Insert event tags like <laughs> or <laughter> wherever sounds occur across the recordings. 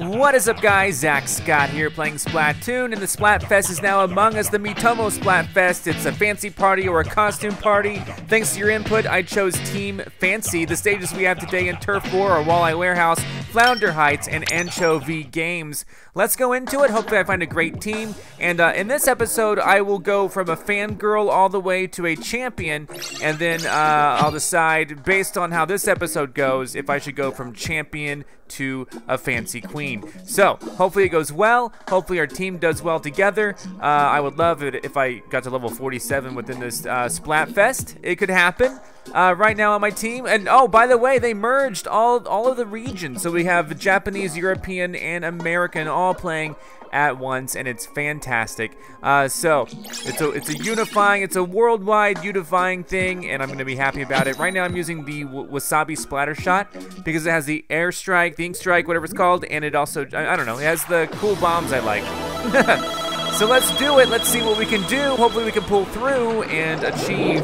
What is up guys, Zack Scott here playing Splatoon and the Splatfest is now among us, the Miitomo Splatfest. It's a fancy party or a costume party. Thanks to your input, I chose Team Fancy. The stages we have today in Turf War are Walleye Warehouse, Flounder Heights, and Anchovy Games. Let's go into it. Hopefully I find a great team. And uh, in this episode, I will go from a fangirl all the way to a champion. And then uh, I'll decide, based on how this episode goes, if I should go from champion to a fancy queen. So, hopefully it goes well. Hopefully our team does well together. Uh, I would love it if I got to level 47 within this uh, Splatfest. It could happen. Uh, right now on my team. And oh, by the way, they merged all all of the regions. So we have Japanese, European, and American all playing at once, and it's fantastic. Uh, so it's a it's a unifying, it's a worldwide unifying thing, and I'm gonna be happy about it. Right now, I'm using the Wasabi Splatter Shot because it has the air strike, the ink strike, whatever it's called, and it also I, I don't know, it has the cool bombs I like. <laughs> So let's do it. Let's see what we can do. Hopefully we can pull through and achieve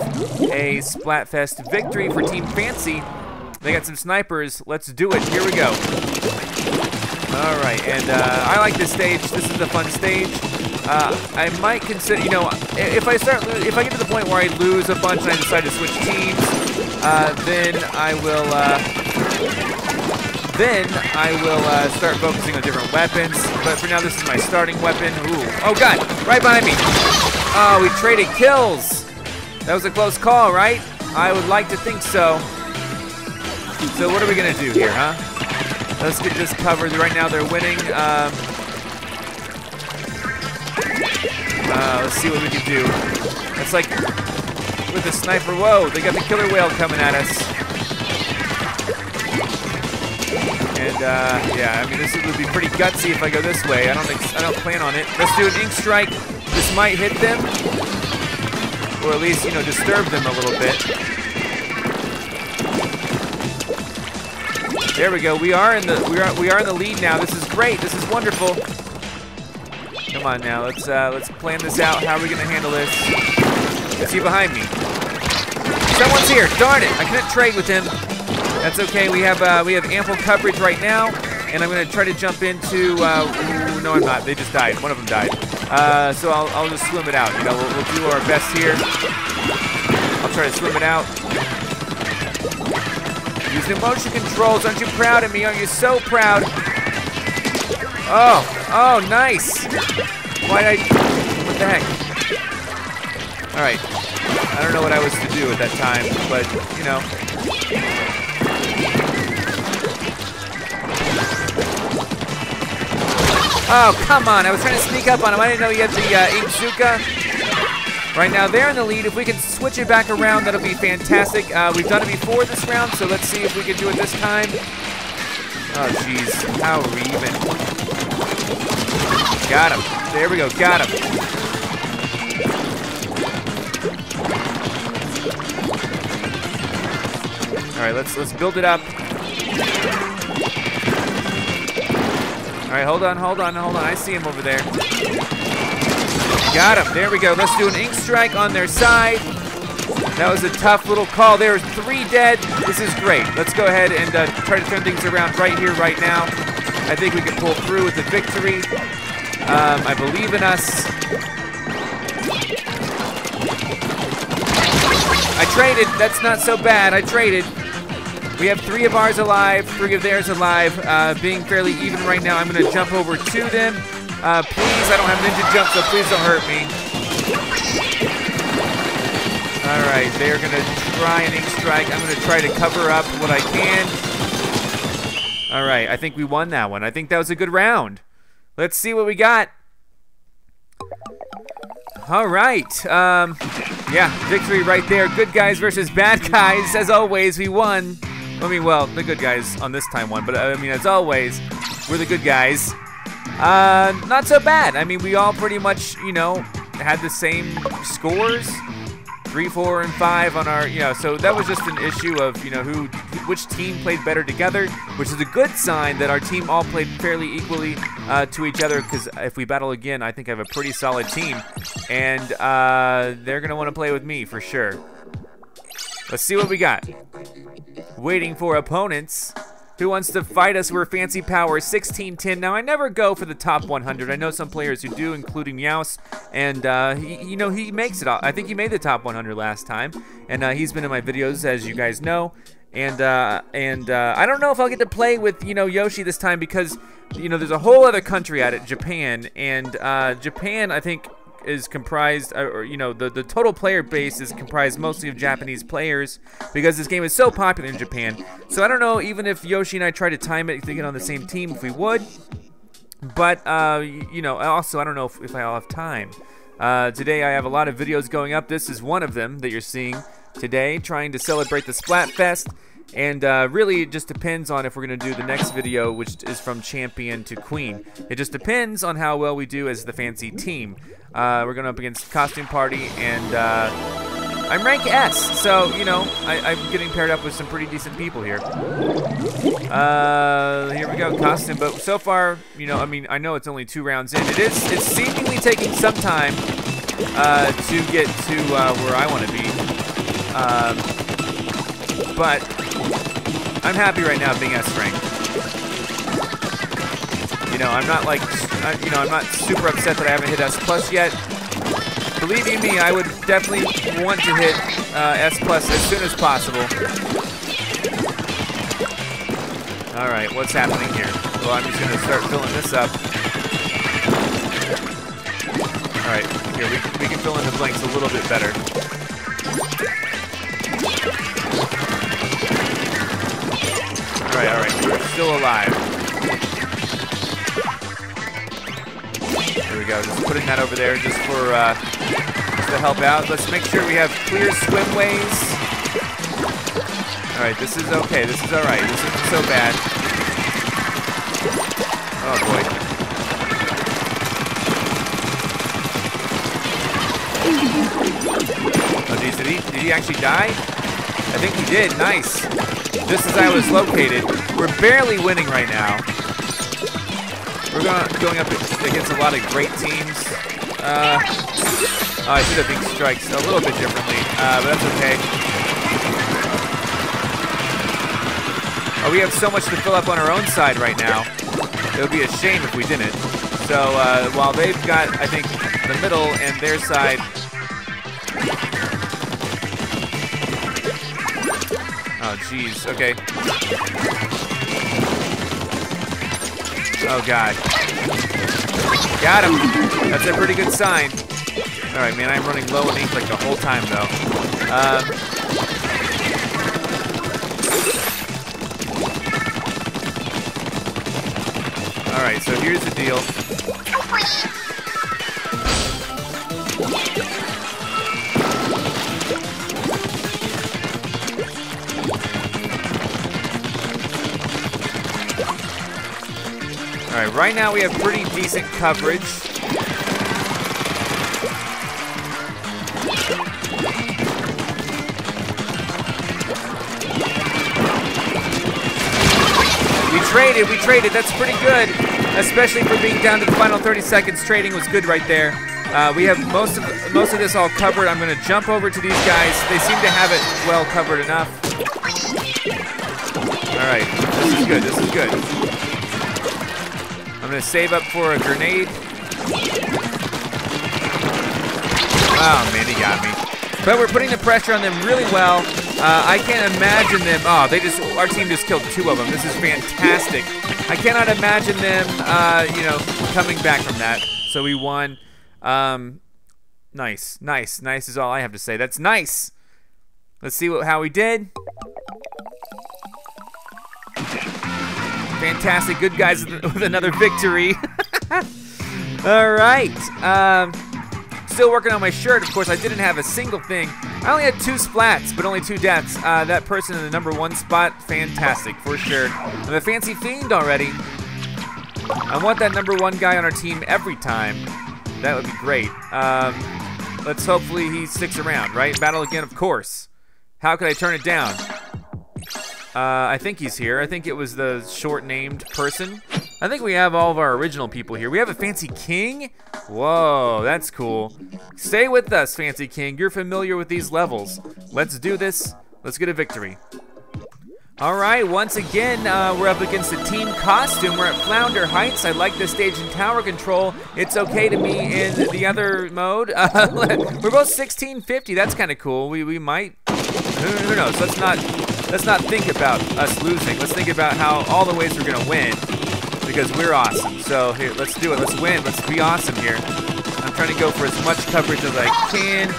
a Splatfest victory for Team Fancy. They got some snipers. Let's do it. Here we go. All right, and uh, I like this stage. This is a fun stage. Uh, I might consider, you know, if I start, if I get to the point where I lose a bunch and I decide to switch teams, uh, then I will uh, then I will uh, start focusing on different weapons. But for now, this is my starting weapon. Ooh. Oh, God. Right behind me. Oh, we traded kills. That was a close call, right? I would like to think so. So what are we going to do here, huh? Let's get this covered. Right now, they're winning. Um, uh, let's see what we can do. It's like with the sniper. Whoa, they got the killer whale coming at us. And uh, yeah, I mean this would be pretty gutsy if I go this way. I don't think I don't plan on it. Let's do an ink strike. This might hit them, or at least you know disturb them a little bit. There we go. We are in the we are we are in the lead now. This is great. This is wonderful. Come on now. Let's uh, let's plan this out. How are we gonna handle this? Is he behind me? Someone's here. Darn it! I couldn't trade with him. That's okay. We have uh, we have ample coverage right now, and I'm to try to jump into. Uh, ooh, no, I'm not. They just died. One of them died. Uh, so I'll, I'll just swim it out. You know, we'll, we'll do our best here. I'll try to swim it out. The motion controls. Aren't you proud of me? Aren't you so proud? Oh, oh, nice. Why I? What the heck? All right. I don't know what I was to do at that time, but you know. Oh, come on. I was trying to sneak up on him. I didn't know he had the uh, Inkzooka. Right now, they're in the lead. If we can switch it back around, that'll be fantastic. Uh, we've done it before this round, so let's see if we can do it this time. Oh, jeez. How are we even? Got him. There we go. Got him. All right, let's let's build it up. All right, hold on, hold on, hold on. I see him over there. Got him. There we go. Let's do an ink strike on their side. That was a tough little call. There's three dead. This is great. Let's go ahead and uh, try to turn things around right here, right now. I think we can pull through with the victory. Um, I believe in us. I traded. That's not so bad. I traded. We have three of ours alive, three of theirs alive, uh, being fairly even right now. I'm going to jump over to them. Uh, please, I don't have ninja jump, so please don't hurt me. All right, they're going to try an ink strike. I'm going to try to cover up what I can. All right, I think we won that one. I think that was a good round. Let's see what we got. All right. Um, yeah, victory right there. Good guys versus bad guys. As always, we won. I mean, well, the good guys on this time won, but I mean, as always, we're the good guys. Uh, not so bad. I mean, we all pretty much, you know, had the same scores. Three, four, and five on our, you know, so that was just an issue of, you know, who, which team played better together, which is a good sign that our team all played fairly equally uh, to each other, because if we battle again, I think I have a pretty solid team, and uh, they're going to want to play with me for sure. Let's see what we got. Waiting for opponents. who wants to fight us. We're Fancy Power 1610. Now, I never go for the top 100. I know some players who do, including Meowse, and, uh, he, you know, he makes it. I think he made the top 100 last time, and uh, he's been in my videos, as you guys know. And, uh, and uh, I don't know if I'll get to play with, you know, Yoshi this time because, you know, there's a whole other country at it, Japan, and uh, Japan, I think, is comprised, uh, or you know, the the total player base is comprised mostly of Japanese players because this game is so popular in Japan. So I don't know, even if Yoshi and I try to time it to get on the same team, if we would. But uh, you know, also I don't know if, if I'll have time. Uh, today I have a lot of videos going up. This is one of them that you're seeing today, trying to celebrate the Splatfest. And uh, really, it just depends on if we're going to do the next video, which is from Champion to Queen. It just depends on how well we do as the fancy team. Uh, we're going up against Costume Party, and uh, I'm rank S, so, you know, I, am getting paired up with some pretty decent people here. Uh, here we go, Costume, but so far, you know, I mean, I know it's only two rounds in. It is, it's seemingly taking some time uh, to get to uh, where I want to be. Um, but I'm happy right now being S rank. You know, I'm not like, you know, I'm not super upset that I haven't hit S plus yet. Believe you me, I would definitely want to hit uh, S plus as soon as possible. All right, what's happening here? Well, I'm just gonna start filling this up. All right, here we we can fill in the blanks a little bit better. All right, all right, we're still alive. Go, just putting that over there just for, uh, just to help out. Let's make sure we have clear swimways. All right, this is okay, this is all right. This isn't so bad. Oh boy. Oh geez, did he, did he actually die? I think he did, nice just as I was located. We're barely winning right now. We're going, going up against a lot of great teams. Uh, oh, I see the been strikes a little bit differently, uh, but that's okay. Oh, we have so much to fill up on our own side right now. It would be a shame if we didn't. So uh, while they've got, I think, the middle and their side Oh, jeez. Okay. Oh, God. Got him. That's a pretty good sign. All right, man. I'm running low on ink like the whole time, though. Um, all right, so here's the deal. All right, right now we have pretty decent coverage. We traded, we traded, that's pretty good. Especially for being down to the final 30 seconds, trading was good right there. Uh, we have most of most of this all covered. I'm going to jump over to these guys. They seem to have it well covered enough. All right, this is good. This is good. I'm gonna save up for a grenade. Oh man, he got me. But we're putting the pressure on them really well. Uh, I can't imagine them. Oh, they just our team just killed two of them. This is fantastic. I cannot imagine them, uh, you know, coming back from that. So we won. Um, nice, nice, nice is all I have to say. That's nice. Let's see what how we did. Fantastic. Good guys with another victory. <laughs> All right. Um, still working on my shirt. Of course, I didn't have a single thing. I only had two splats, but only two deaths. Uh, that person in the number one spot, fantastic, for sure. I'm a fancy fiend already. I want that number one guy on our team every time. That would be great. Um, let's hopefully he sticks around, right? Battle again, of course. How could I turn it down? Uh, I think he's here. I think it was the short-named person. I think we have all of our original people here. We have a Fancy King? Whoa, that's cool. Stay with us, Fancy King. You're familiar with these levels. Let's do this. Let's get a victory. All right, once again, uh, we're up against the team costume. We're at Flounder Heights. I like this stage in tower control. It's okay to me in the other mode. <laughs> Uh, we're both 1650. That's kind of cool. We, we might, who knows? Let's not let's not think about us losing. Let's think about how all the ways we're gonna win because we're awesome. So here, let's do it. Let's win. Let's be awesome here. I'm trying to go for as much coverage as I can.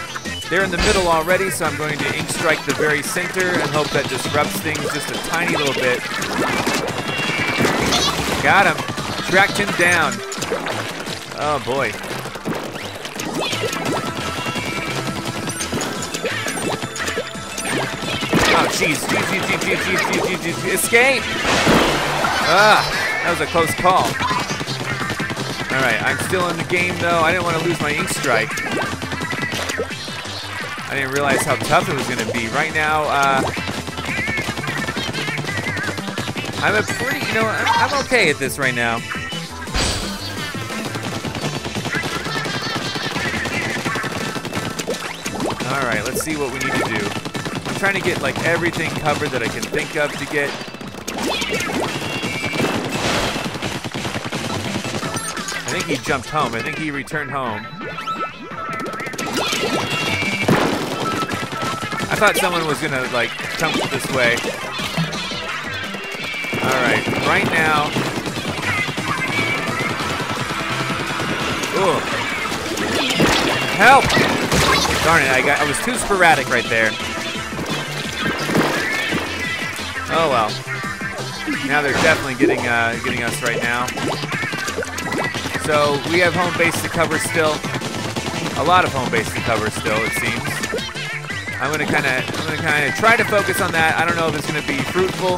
They're in the middle already, so I'm going to ink strike the very center and hope that disrupts things just a tiny little bit. Got him. Tracked him down. Oh boy. Oh jeez, jeez, jeez, jeez, jeez, jeez, jeez, jeez, jeez. Escape! Ah, that was a close call. All right, I'm still in the game though. I didn't want to lose my ink strike. I didn't realize how tough it was going to be. Right now, uh, I'm a pretty, you know, I'm, I'm okay at this right now. All right, let's see what we need to do. Trying to get like everything covered that I can think of to get. I think he jumped home. I think he returned home. I thought someone was gonna like come this way. All right, right now. Ooh. Help! Darn it, I got I was too sporadic right there. Oh well. Now they're definitely getting uh, getting us right now. So we have home base to cover still. A lot of home base to cover still, it seems. I'm gonna kind of, I'm gonna kind of try to focus on that. I don't know if it's gonna be fruitful.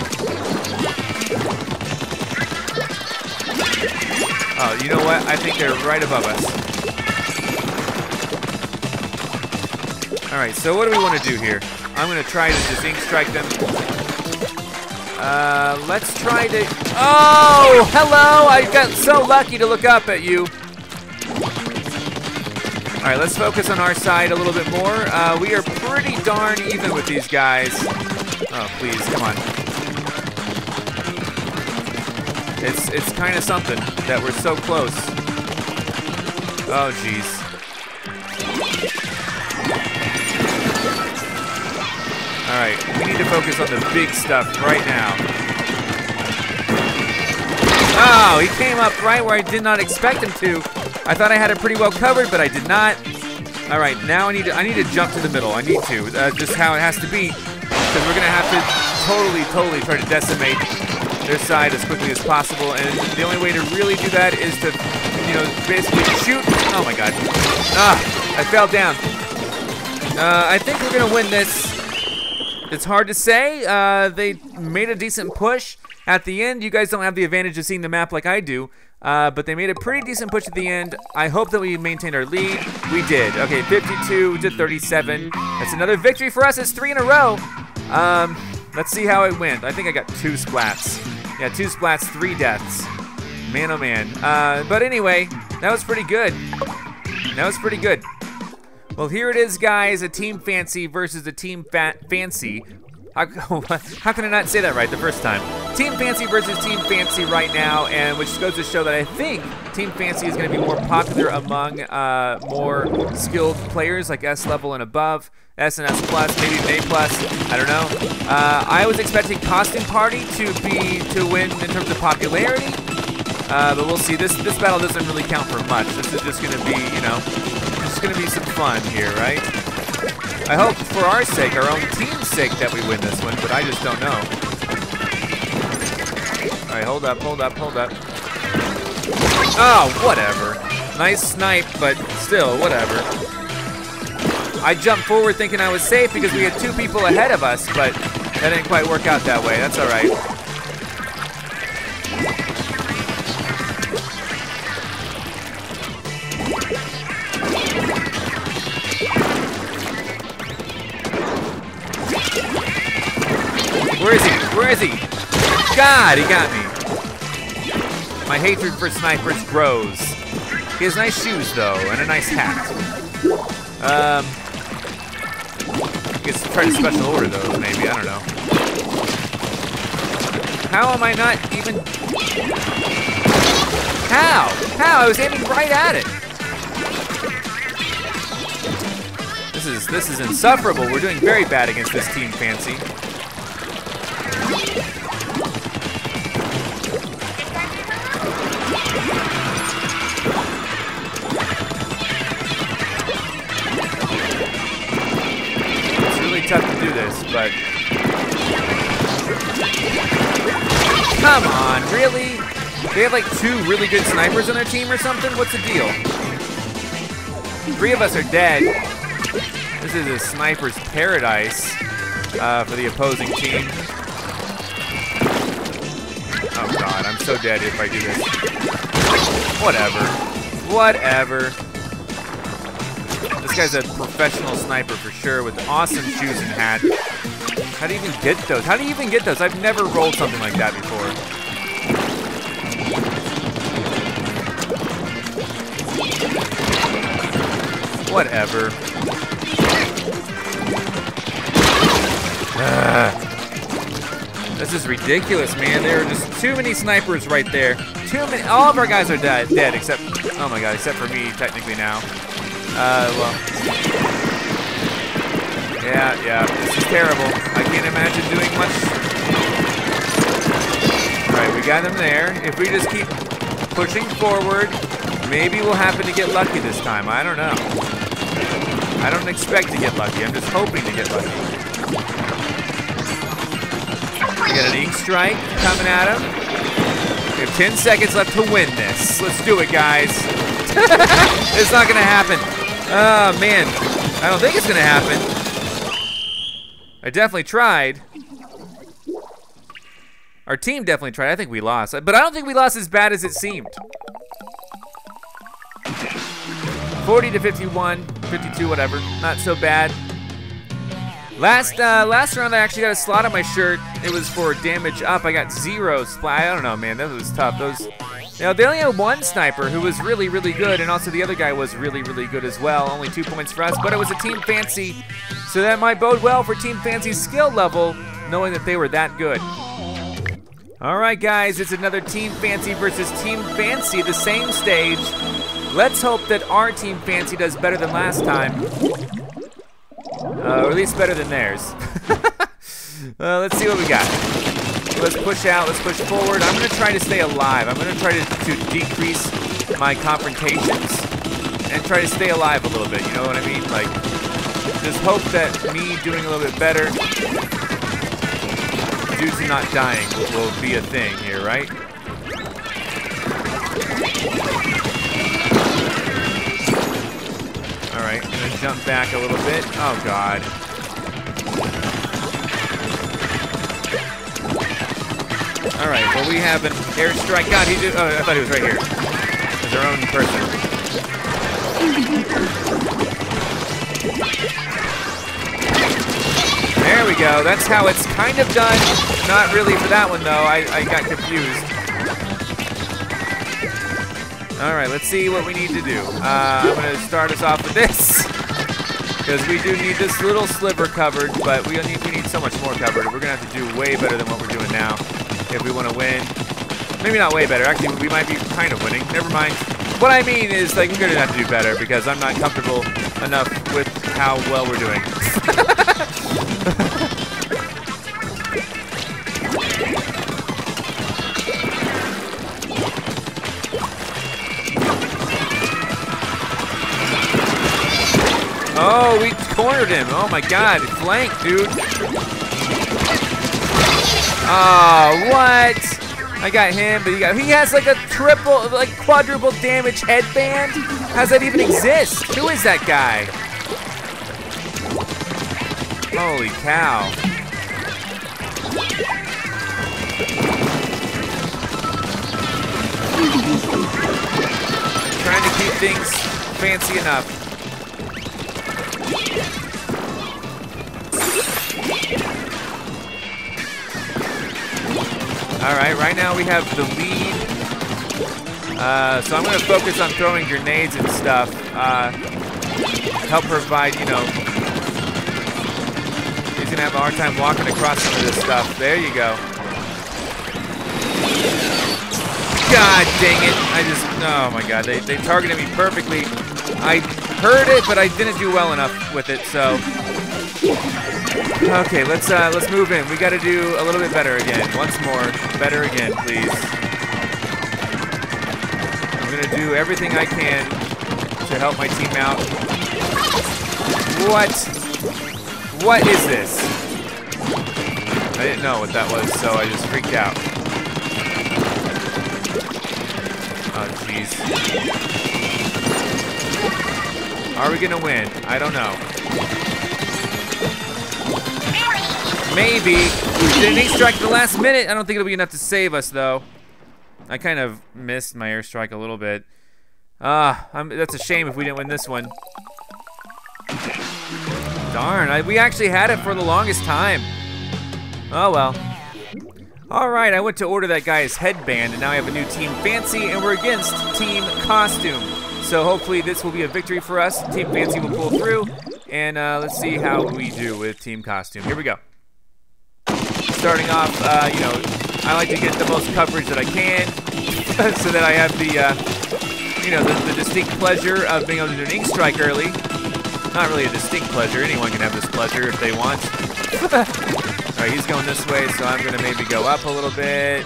Oh, you know what? I think they're right above us. All right, so what do we want to do here? I'm gonna try to just ink strike them. Uh, let's try to. Oh, hello! I got so lucky to look up at you. All right, let's focus on our side a little bit more. Uh, we are pretty darn even with these guys. Oh, please, come on. It's it's kind of something that we're so close. Oh, jeez. All right, we need to focus on the big stuff right now. Oh, he came up right where I did not expect him to. I thought I had it pretty well covered, but I did not. All right, now I need to I need to jump to the middle. I need to. That's just how it has to be, because we're gonna have to totally, totally try to decimate their side as quickly as possible. And the only way to really do that is to, you know, basically shoot. Oh my God! Ah, I fell down. Uh, I think we're gonna win this. It's hard to say. Uh, they made a decent push at the end. You guys don't have the advantage of seeing the map like I do. Uh, but they made a pretty decent push at the end. I hope that we maintained our lead. We did. Okay, 52 to 37. That's another victory for us. It's three in a row. Um, let's see how it went. I think I got two splats. Yeah, two splats, three deaths. Man, oh man. Uh, but anyway, that was pretty good. That was pretty good. Well, here it is, guys. A Team Fancy versus a Team Fancy. How, <laughs> how, can I not say that right the first time? Team Fancy versus Team Fancy right now, and which goes to show that I think Team Fancy is going to be more popular among uh, more skilled players like S level and above, S and S plus, maybe A plus. I don't know. Uh, I was expecting Costume Party to be to win in terms of popularity, uh, but we'll see. This this battle doesn't really count for much. This is just going to be, you know, just going to be some fun here, right? I hope for our sake, our own team's sake, that we win this one, but I just don't know. All right, hold up, hold up, hold up. Oh, whatever. Nice snipe, but still, whatever. I jumped forward thinking I was safe because we had two people ahead of us, but that didn't quite work out that way. That's all right. Where is he? Where is he? God, he got me. My hatred for snipers grows. He has nice shoes, though, and a nice hat. Um, I guess try to special order those, maybe. I don't know. How am I not even... How? How? I was aiming right at it. This is this is insufferable. We're doing very bad against this team, Fancy. It's really tough to do this, but Come on, really? They have like two really good snipers on their team or something? What's the deal? Three of us are dead. This is a sniper's paradise uh, for the opposing team. Oh god, I'm so dead if I do this. Whatever. Whatever. This guy's a professional sniper for sure with awesome shoes and hat. How do you even get those? How do you even get those? I've never rolled something like that before. Whatever. <sighs> This is ridiculous, man. There are just too many snipers right there. Too many. All of our guys are dead, dead except, oh my god, except for me technically now. Uh, well. Yeah, yeah, this is terrible. I can't imagine doing much. Alright, we got him there. If we just keep pushing forward, maybe we'll happen to get lucky this time. I don't know. I don't expect to get lucky. I'm just hoping to get lucky. We got an ink strike coming at him. We have 10 seconds left to win this. Let's do it, guys. <laughs> it's not gonna happen. Oh, man. I don't think it's gonna happen. I definitely tried. Our team definitely tried. I think we lost. But I don't think we lost as bad as it seemed. 40 to 51, 52, whatever. Not so bad. Last uh, last round, I actually got a slot on my shirt. It was for damage up. I got zero. I don't know, man. That was tough. Those, know, they only had one sniper who was really, really good, and also the other guy was really, really good as well. Only two points for us, but it was a Team Fancy, so that might bode well for Team Fancy's skill level, knowing that they were that good. All right, guys, it's another Team Fancy versus Team Fancy, the same stage. Let's hope that our Team Fancy does better than last time. Uh, or at least better than theirs. <laughs> uh, let's see what we got. Let's push out, let's push forward. I'm gonna try to stay alive. I'm gonna try to, to decrease my confrontations and try to stay alive a little bit, you know what I mean? Like, just hope that me doing a little bit better due to not dying will be a thing here, right? Jump back a little bit. Oh God. All right, well we have an airstrike. God, he did. Oh, I thought he was right here. There's our own person. There we go. That's how it's kind of done. Not really for that one though. I, I got confused. All right, let's see what we need to do. Uh, I'm gonna start us off with this. Because we do need this little sliver covered, but we need, we need so much more covered. We're gonna have to do way better than what we're doing now if we wanna win. Maybe not way better, actually we might be kind of winning. Never mind. What I mean is like we're gonna have to do better because I'm not comfortable enough with how well we're doing. <laughs> him. Oh my god, flank, dude. Oh, what? I got him, but he got he has like a triple, like quadruple damage headband. How's that even exist? Who is that guy? Holy cow. Trying to keep things fancy enough. All right, right now we have the lead. Uh, so I'm going to focus on throwing grenades and stuff. Uh, help provide, you know. He's going to have a hard time walking across some of this stuff. There you go. God dang it. I just, oh my God, they, they targeted me perfectly. I heard it, but I didn't do well enough with it, so. Okay, let's uh, let's move in. We got to do a little bit better again. Once more, better again, please. I'm gonna do everything I can to help my team out. What? What is this? I didn't know what that was, so I just freaked out. Oh, jeez. Are we gonna win? I don't know. Maybe. We did an air strike at the last minute? I don't think it'll be enough to save us, though. I kind of missed my airstrike a little bit. Ah, that's a shame if we didn't win this one. Darn, I, we actually had it for the longest time. Oh well. Alright, I went to order that guy's headband, and now I have a new Team Fancy, and we're against Team Costume. So hopefully this will be a victory for us. Team Fancy will pull through, and uh, let's see how we do with Team Costume. Here we go. Starting off, uh, you know, I like to get the most coverage that I can, <laughs> so that I have the, uh, you know, the, the distinct pleasure of being able to do an ink strike early. Not really a distinct pleasure. Anyone can have this pleasure if they want. <laughs> All right, he's going this way, so I'm gonna maybe go up a little bit.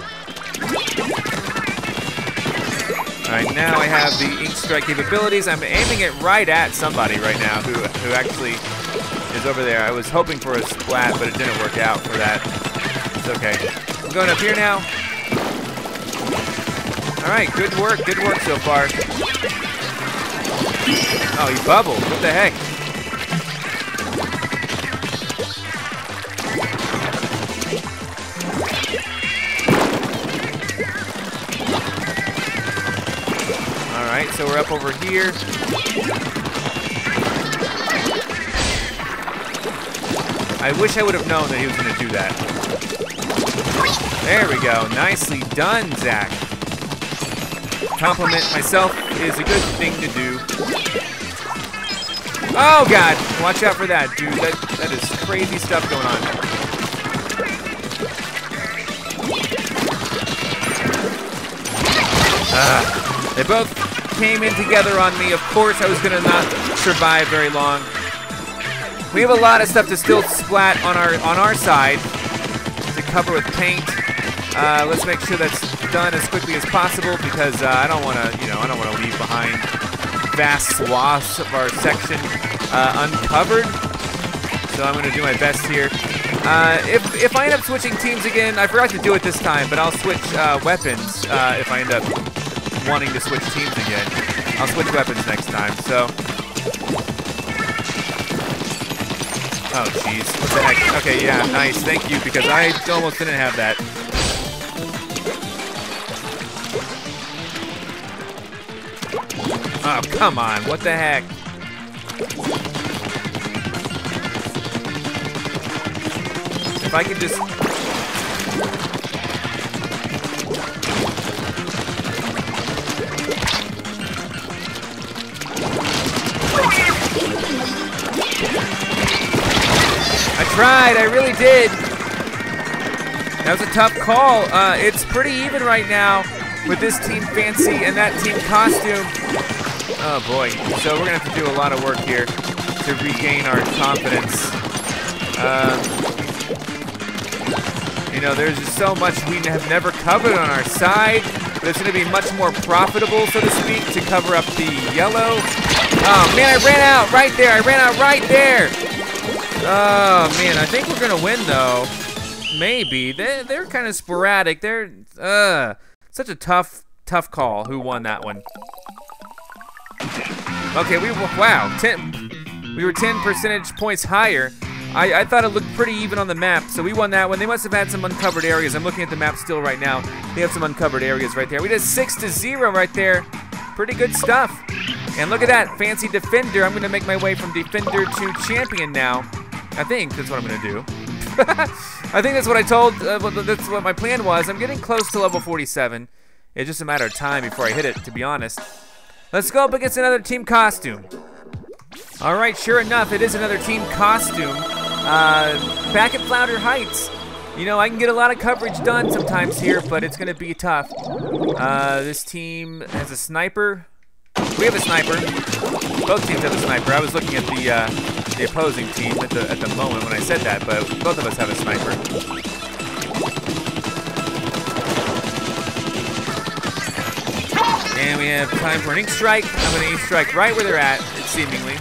All right, now I have the ink strike capabilities. I'm aiming it right at somebody right now who, who actually is over there. I was hoping for a splat, but it didn't work out for that. It's okay. I'm going up here now. All right, good work, good work so far. Oh, he bubbled. What the heck? So we're up over here. I wish I would have known that he was going to do that. There we go. Nicely done, Zack. Compliment myself is a good thing to do. Oh, God. Watch out for that, dude. That, that is crazy stuff going on. Uh, they both came in together on me. Of course, I was going to not survive very long. We have a lot of stuff to still splat on our on our side to cover with paint. Uh, let's make sure that's done as quickly as possible because uh, I don't want to, you know, I don't want to leave behind vast swaths of our section uh, uncovered. So I'm going to do my best here. Uh, if, if I end up switching teams again, I forgot to do it this time, but I'll switch uh, weapons uh, if I end up wanting to switch teams again. I'll switch weapons next time, so. Oh, jeez. What the heck? Okay, yeah, nice. Thank you, because I almost didn't have that. Oh, come on. What the heck? If I could just tried, I really did. That was a tough call. Uh, it's pretty even right now with this Team Fancy and that Team Costume. Oh boy, so we're gonna have to do a lot of work here to regain our confidence. Um, you know, there's just so much we have never covered on our side, but it's gonna be much more profitable, so to speak, to cover up the yellow. Oh man, I ran out right there, I ran out right there. Oh, man, I think we're going to win, though. Maybe. They're, they're kind of sporadic. They're, uh, such a tough, tough call. Who won that one? Okay, we, wow, 10, we were 10 percentage points higher. I, I thought it looked pretty even on the map, so we won that one. They must have had some uncovered areas. I'm looking at the map still right now. They have some uncovered areas right there. We did 6 to 0 right there. Pretty good stuff. And look at that, fancy defender. I'm to make my way from defender to champion now. I think that's what I'm gonna do. <laughs> I think that's what I told, uh, that's what my plan was. I'm getting close to level 47. It's just a matter of time before I hit it, to be honest. Let's go up against another team costume. All right, sure enough, it is another team costume. Uh, back at Flounder Heights. You know, I can get a lot of coverage done sometimes here, but it's going to be tough. Uh, this team has a sniper. We have a sniper. Both teams have a sniper. I was looking at the uh, the opposing team at the at the moment when I said that, but both of us have a sniper. And we have time for an ink strike. I'm going to ink strike right where they're at, seemingly.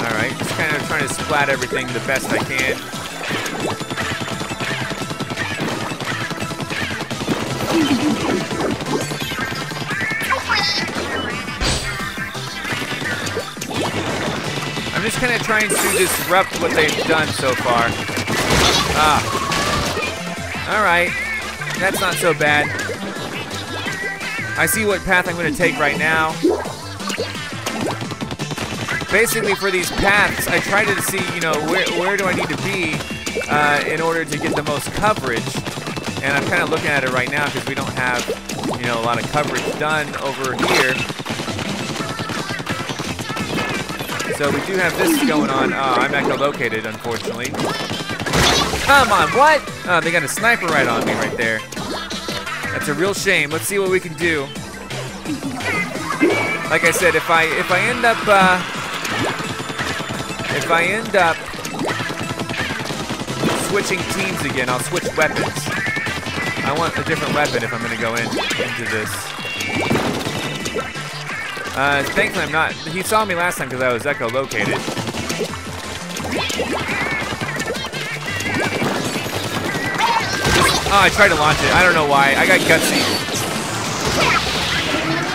Alright, just kind of trying to splat everything the best I can. I'm just kind of trying to disrupt what they've done so far. Ah. Alright. That's not so bad. I see what path I'm going to take right now. Basically, for these paths, I try to see, you know, where, where do I need to be uh, in order to get the most coverage. And I'm kind of looking at it right now because we don't have, you know, a lot of coverage done over here. So we do have this going on. Oh, I'm echolocated, unfortunately. Come on, what? Oh, they got a sniper right on me right there. That's a real shame. Let's see what we can do. Like I said, if I if I end up uh, if I end up switching teams again, I'll switch weapons. I want a different weapon if I'm gonna go in into this. Uh, thankfully I'm not. He saw me last time because I was echolocated. Oh, I tried to launch it. I don't know why. I got gutsy.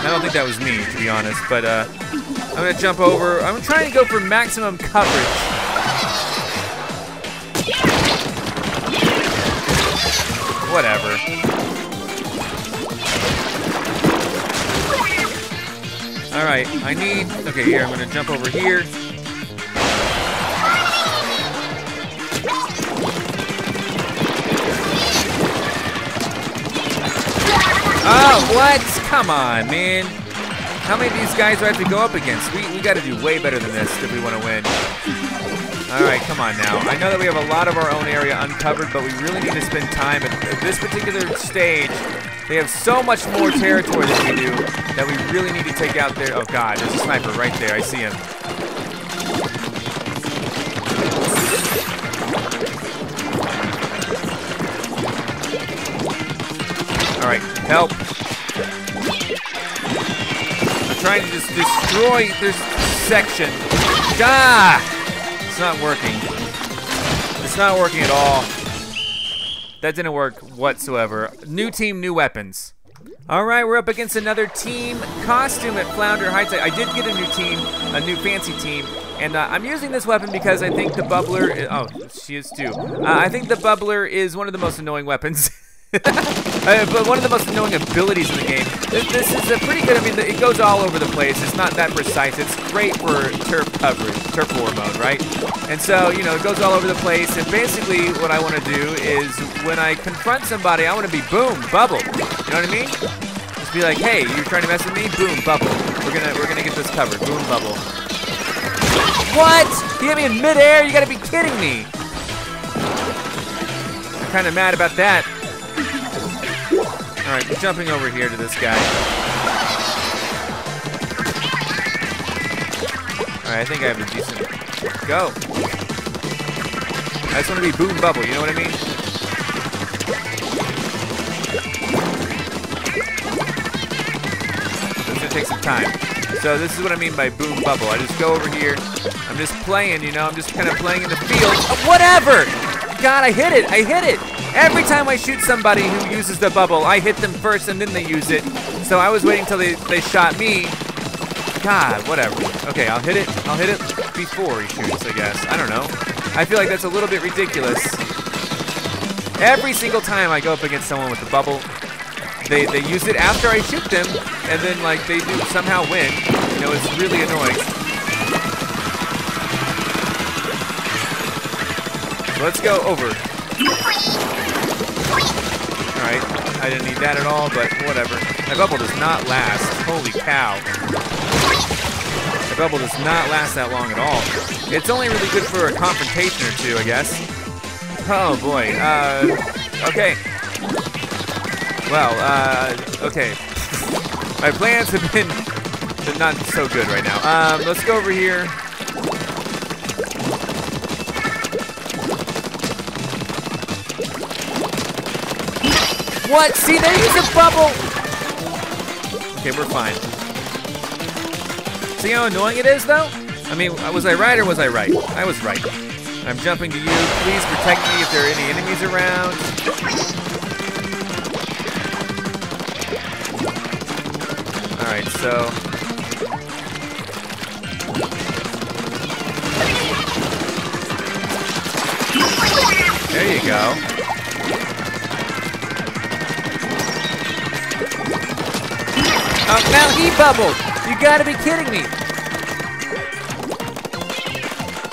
I don't think that was me, to be honest. But uh, I'm gonna jump over. I'm trying to go for maximum coverage. Whatever. All right, I need. Okay, here I'm gonna jump over here. Oh, what? Come on, man. How many of these guys do I have to go up against? We, we got to do way better than this if we want to win. All right, come on now. I know that we have a lot of our own area uncovered, but we really need to spend time at, at this particular stage. They have so much more territory than we do that we really need to take out there. Oh God, there's a sniper right there. I see him. All right, help. I'm trying to just destroy this section. Ah! Not working. It's not working at all. That didn't work whatsoever. New team, new weapons. All right, we're up against another team costume at Flounder Heights. I did get a new team, a new fancy team, and uh, I'm using this weapon because I think the bubbler. Oh, she is too. Uh, I think the bubbler is one of the most annoying weapons. <laughs> <laughs> uh, but one of the most annoying abilities in the game. This, is a pretty good. I mean, it goes all over the place. It's not that precise. It's great for turf coverage, turf war mode, right? And so, you know, it goes all over the place. And basically, what I want to do is when I confront somebody, I want to be boom, bubble. You know what I mean? Just be like, hey, you're trying to mess with me? Boom, bubble. We're gonna we're gonna get this covered. Boom, bubble. What? You hit me in midair? You gotta be kidding me. I'm kind of mad about that. All right, we're jumping over here to this guy. All right, I think I have a decent go. I just want to be boom bubble. You know what I mean? It's gonna take some time. So this is what I mean by boom bubble. I just go over here. I'm just playing, you know. I'm just kind of playing in the field. Uh, whatever. God, I hit it. I hit it. Every time I shoot somebody who uses the bubble, I hit them first and then they use it. So I was waiting until they, they shot me. God, whatever. Okay, I'll hit it. I'll hit it before he shoots, I guess. I don't know. I feel like that's a little bit ridiculous. Every single time I go up against someone with the bubble, they, they use it after I shoot them, and then like they do somehow win. You know, it's really annoying. Let's go over. Alright, I didn't need that at all, but whatever. My bubble does not last. Holy cow. The bubble does not last that long at all. It's only really good for a confrontation or two, I guess. Oh boy. Uh, okay. Well, uh, okay. <laughs> My plans have been not so good right now. Um, let's go over here. What? See, there is a bubble. Okay, we're fine. See how annoying it is, though? I mean, was I right or was I right? I was right. I'm jumping to you. Please protect me if there are any enemies around. Alright, so... There you go. Now he bubbled! You gotta be kidding me!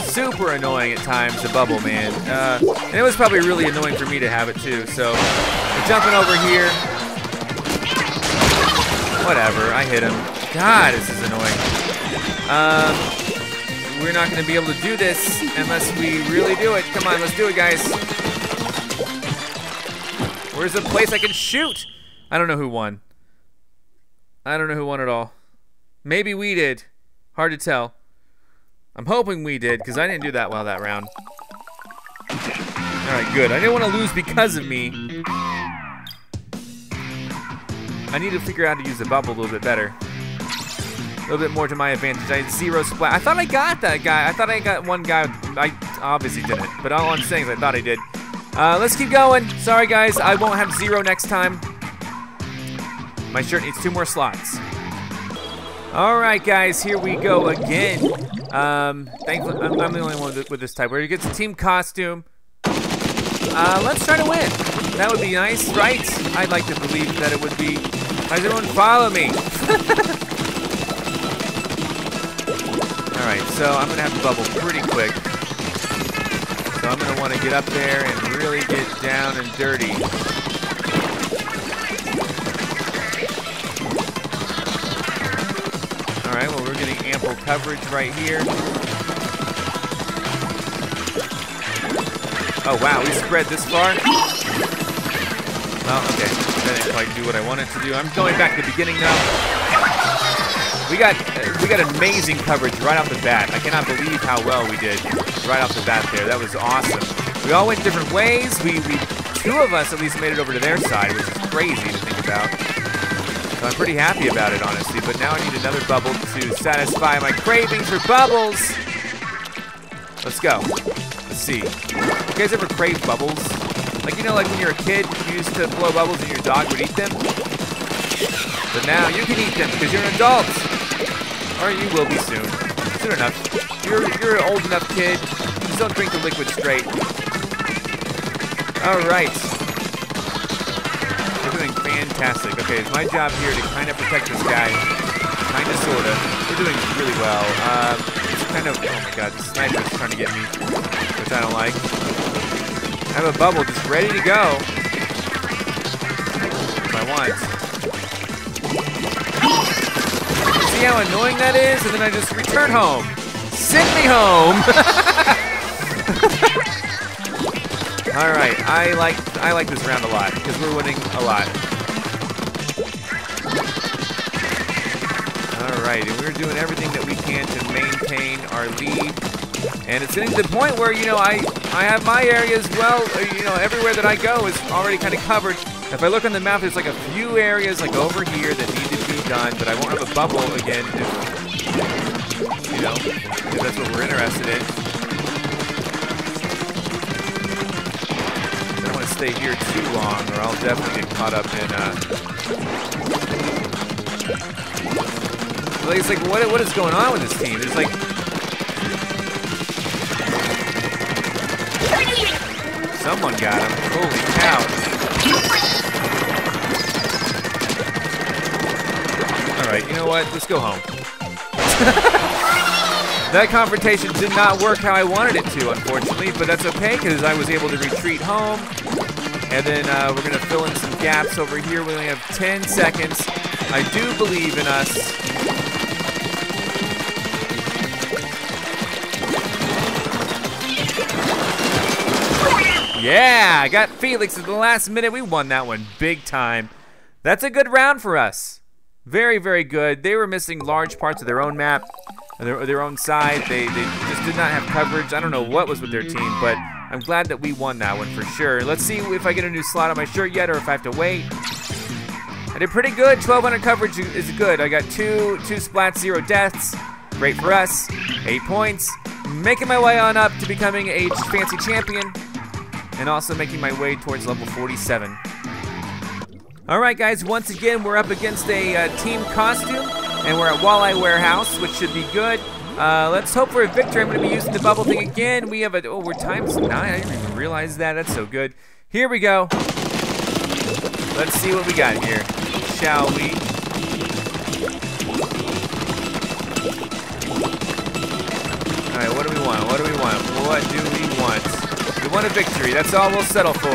Super annoying at times, the bubble, man. Uh, and it was probably really annoying for me to have it too, so jumping over here. Whatever, I hit him. God, this is annoying. Um, we're not gonna be able to do this unless we really do it. Come on, let's do it, guys. Where's the place I can shoot? I don't know who won. I don't know who won it all. Maybe we did. Hard to tell. I'm hoping we did, because I didn't do that well that round. Alright, good. I didn't want to lose because of me. I need to figure out how to use the bubble a little bit better. A little bit more to my advantage. I had zero splat. I thought I got that guy. I thought I got one guy. I obviously didn't. But all I'm saying is I thought I did. Uh, let's keep going. Sorry, guys. I won't have zero next time. My shirt needs two more slots. All right, guys, here we go again. Um, thankfully, I'm, I'm the only one with, this type. We're gonna get the team costume. Uh, let's try to win. That would be nice, right? I'd like to believe that it would be. Does everyone follow me? <laughs> All right, so I'm gonna have to bubble pretty quick. So I'm gonna want to get up there and really get down and dirty. Ample coverage right here. Oh wow, we spread this far? Oh, okay. That didn't quite do what I wanted to do. I'm going back to the beginning now. We got uh, we got amazing coverage right off the bat. I cannot believe how well we did right off the bat there. That was awesome. We all went different ways. We, we two of us at least made it over to their side, which is crazy to think about. I'm pretty happy about it, honestly. But now I need another bubble to satisfy my craving for bubbles. Let's go. Let's see. You guys ever crave bubbles? Like, you know, like when you're a kid, you used to blow bubbles and your dog would eat them? But now you can eat them because you're an adult. Or you will be soon. Soon enough. You're, you're an old enough kid. Just don't drink the liquid straight. All right fantastic. Okay, it's my job here to kind of protect this guy. Kind of, sort of. We're doing really well. Um, it's kind of, oh my god, the sniper's trying to get me, which I don't like. I have a bubble just ready to go. If I want. See how annoying that is? And then I just return home. Send me home! <laughs> All right, I like I like this round a lot because we're winning a lot. Right, and we're doing everything that we can to maintain our lead. And it's getting to the point where, you know, I, I have my area as well. Uh, you know, everywhere that I go is already kind of covered. If I look on the map, there's like a few areas like over here that need to be done, but I won't have a bubble again if, you know, if that's what we're interested in. I don't want to stay here too long or I'll definitely get caught up in, uh, like, it's like, what, what is going on with this team? It's like... Someone got him. Holy cow. Alright, you know what? Let's go home. <laughs> that confrontation did not work how I wanted it to, unfortunately, but that's okay, because I was able to retreat home. And then uh, we're going to fill in some gaps over here. We only have 10 seconds. I do believe in us. Yeah, I got Felix at the last minute. We won that one big time. That's a good round for us. Very, very good. They were missing large parts of their own map, their, their own side. They, they just did not have coverage. I don't know what was with their team, but I'm glad that we won that one for sure. Let's see if I get a new slot on my shirt yet or if I have to wait. I did pretty good. 1200 coverage is good. I got two, two splats, zero deaths. Great for us. Eight points. Making my way on up to becoming a fancy champion and also making my way towards level 47. All right, guys, once again, we're up against a uh, team costume, and we're at Walleye Warehouse, which should be good. Uh, let's hope for a victory. I'm going to be using the bubble thing again. We have a, oh, we're times nine. I didn't even realize that. That's so good. Here we go. Let's see what we got here, shall we? All right, what do we want? What do we want? What do we want? Want a victory. That's all we'll settle for.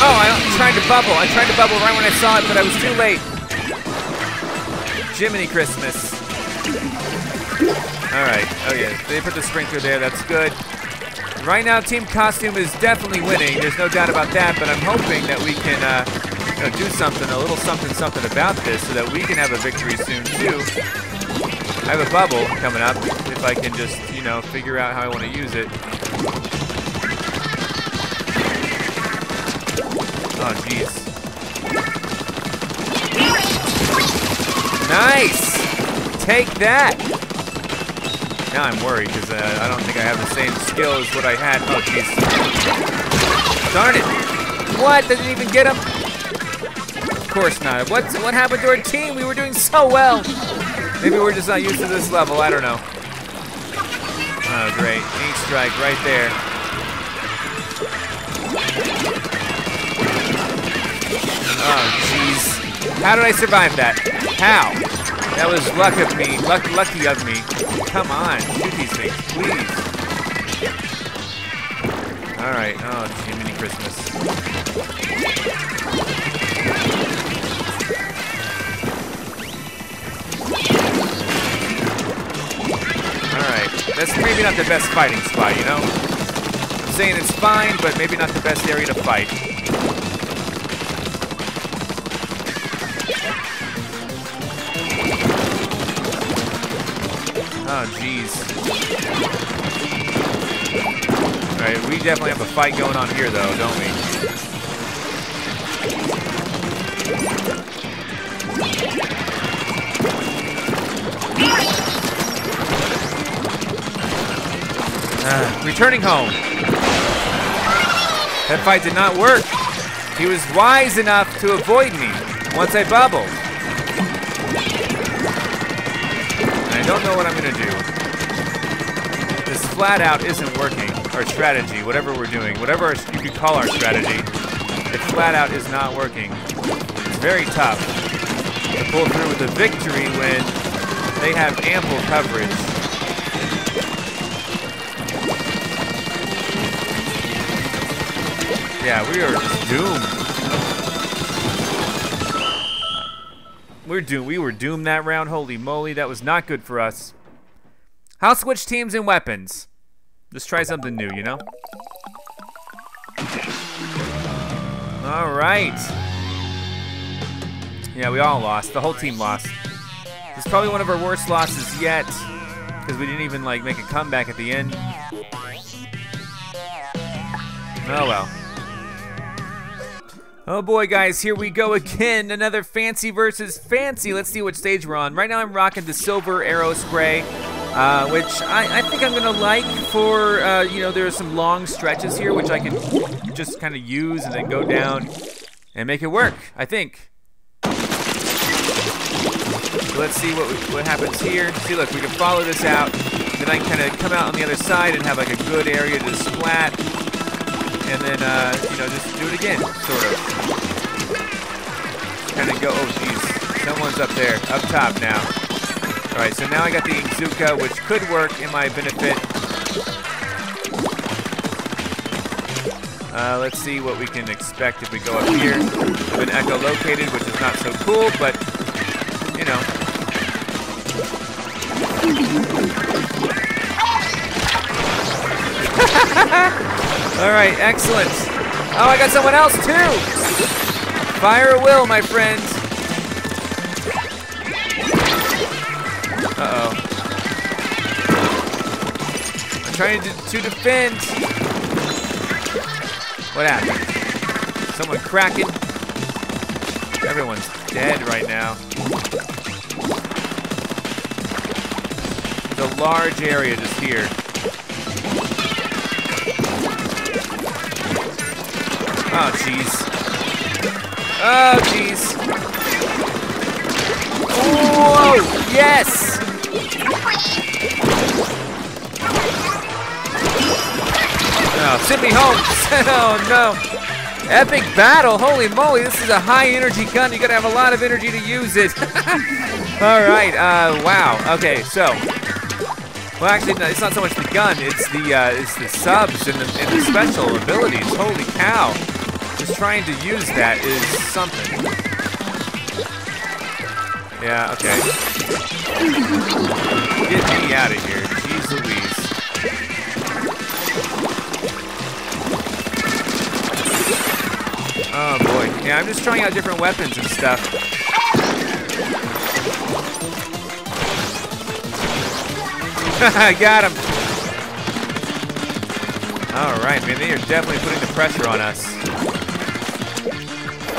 Oh, I tried to bubble. I tried to bubble right when I saw it, but I was too late. Jiminy Christmas. All right. Oh. They put the sprinkler there. That's good. Right now, Team Costume is definitely winning. There's no doubt about that, but I'm hoping that we can uh, you know, do something, a little something, something about this so that we can have a victory soon, too. I have a bubble coming up if I can just, you know, figure out how I want to use it. Oh, jeez. Nice! Take that! Now I'm worried because uh, I don't think I have the same skill as what I had. Oh, jeez. Darn it! What? Didn't even get him? Of course not. What, what happened to our team? We were doing so well! Maybe we're just not used to this level. I don't know. Oh, great. Ink strike right there. Oh, jeez. How did I survive that? How? That was luck of me. Luck, lucky of me. Come on, shoot these things, please. All right. Oh, Jiminy Christmas. Alright, that's maybe not the best fighting spot, you know? I'm saying it's fine, but maybe not the best area to fight. Alright, we definitely have a fight going on here, though, don't we? Uh, returning home. That fight did not work. He was wise enough to avoid me once I bubbled. I don't know what I'm gonna do. Flat out isn't working. Our strategy, whatever we're doing, whatever you could call our strategy, it flat out is not working. It's very tough to pull through with a victory when they have ample coverage. Yeah, we are just doomed. We're doomed. We were doomed that round. Holy moly, that was not good for us. I'll switch teams and weapons. Let's try something new, you know? All right. Yeah, we all lost. The whole team lost. It's probably one of our worst losses yet because we didn't even like make a comeback at the end. Oh well. Oh boy, guys, here we go again. Another fancy versus fancy. Let's see what stage we're on. Right now, I'm rocking the silver arrow spray, uh, which I, I, think I'm gonna like for uh, you know there are some long stretches here, which I can just kind of use and then go down and make it work. I think. Let's see what what happens here. See, look, we can follow this out. Then I kind of come out on the other side and have like a good area to splat and then, uh, you know, just do it again, sort of. Kind of go, oh, jeez. Someone's up there, up top now. All right, so now I got the Inkzooka, which could work in my benefit. Uh, let's see what we can expect if we go up here. Have been echolocated, which is not so cool, but, you know. <laughs> All right, excellent. Oh, I got someone else too. Fire will, my friend. Uh-oh. I'm trying to, to defend. What happened? Someone cracking? Everyone's dead right now. A large area just here. Oh, jeez. Oh, jeez. Whoa! Yes! Oh, send me home. oh, no. Epic battle. Holy moly, this is a high energy gun. You gotta have a lot of energy to use it. <laughs> All right, uh, wow. Okay, so. Well, actually, no, it's not so much the gun. It's the uh, it's the subs and the, and the special abilities. Holy cow. Just trying to use that is something. Yeah, okay. Get me out of here. Jeez Louise. Oh boy. Yeah, I'm just trying out different weapons and stuff. <laughs> I got him. All right, man. They are definitely putting the pressure on us.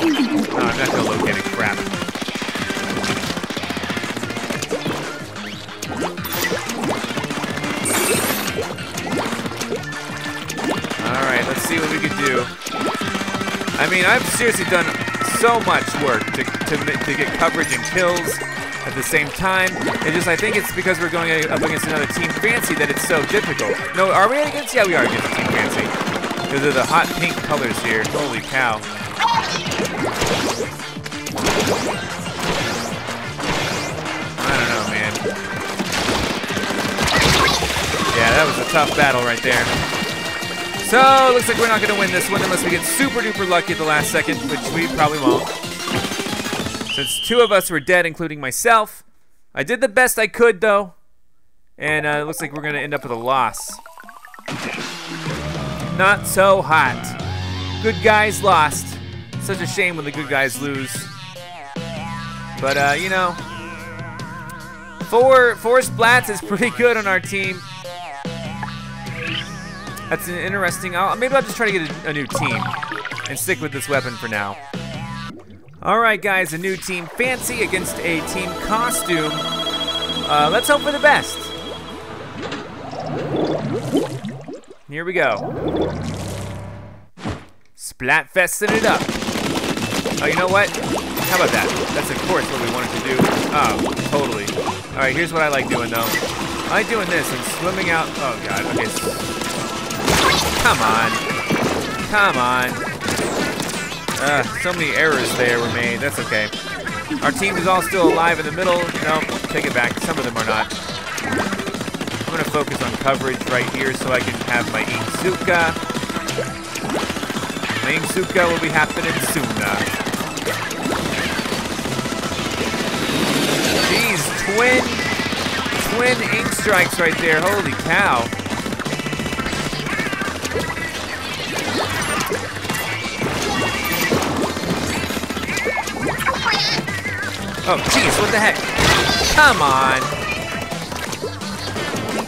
Oh, I'm not gonna locate it. Crap. See what we can do. I mean, I've seriously done so much work to, to, to get coverage and kills at the same time. It just, I think it's because we're going up against another Team Fancy that it's so difficult. No, are we against? Yeah, we are against Team Fancy. Because of the hot pink colors here. Holy cow. I don't know, man. Yeah, that was a tough battle right there. So, looks like we're not going to win this one unless we get super duper lucky at the last second, which we probably won't. Since two of us were dead, including myself. I did the best I could, though. And uh, it looks like we're going to end up with a loss. Not so hot. Good guys lost. Such a shame when the good guys lose. But, uh, you know, four, four splats is pretty good on our team. That's an interesting, I'll, maybe I'll just try to get a, a new team and stick with this weapon for now. All right, guys, a new team fancy against a team costume. Uh, let's hope for the best. Here we go. Splatfesting it up. Oh, you know what? How about that? That's of course what we wanted to do. Oh, totally. All right, here's what I like doing though. I like doing this and swimming out. Oh God. Okay. Come on. Come on. Uh, so many errors there were made. That's okay. Our team is all still alive in the middle. No, take it back. Some of them are not. I'm gonna focus on coverage right here so I can have my Inkzooka. My Inkzooka will be happening soon. Jeez, twin, twin ink strikes right there. Holy cow. Oh, jeez, what the heck? Come on.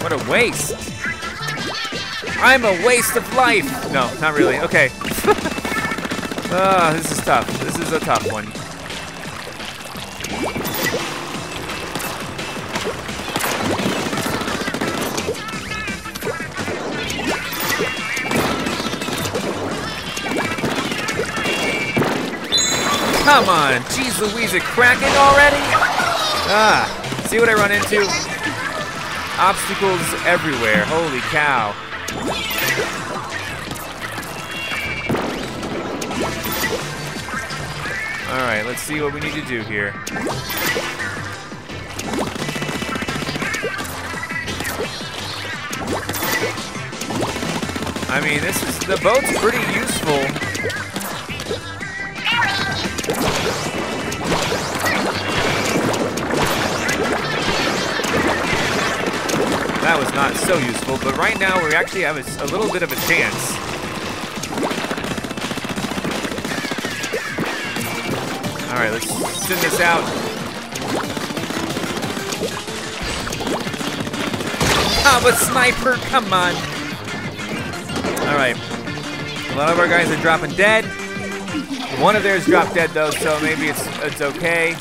What a waste. I'm a waste of life. No, not really. Okay. oh, <laughs> this is tough. This is a tough one. Come on. Jeez Louise, it cracking already? Ah, see what I run into? Obstacles everywhere. Holy cow. Alright, let's see what we need to do here. I mean, this is the boat's pretty useful. Not so useful, but right now we actually have a, a little bit of a chance. All right, let's send this out. Ah, but sniper, come on. All right. A lot of our guys are dropping dead. One of theirs dropped dead though, so maybe it's it's okay.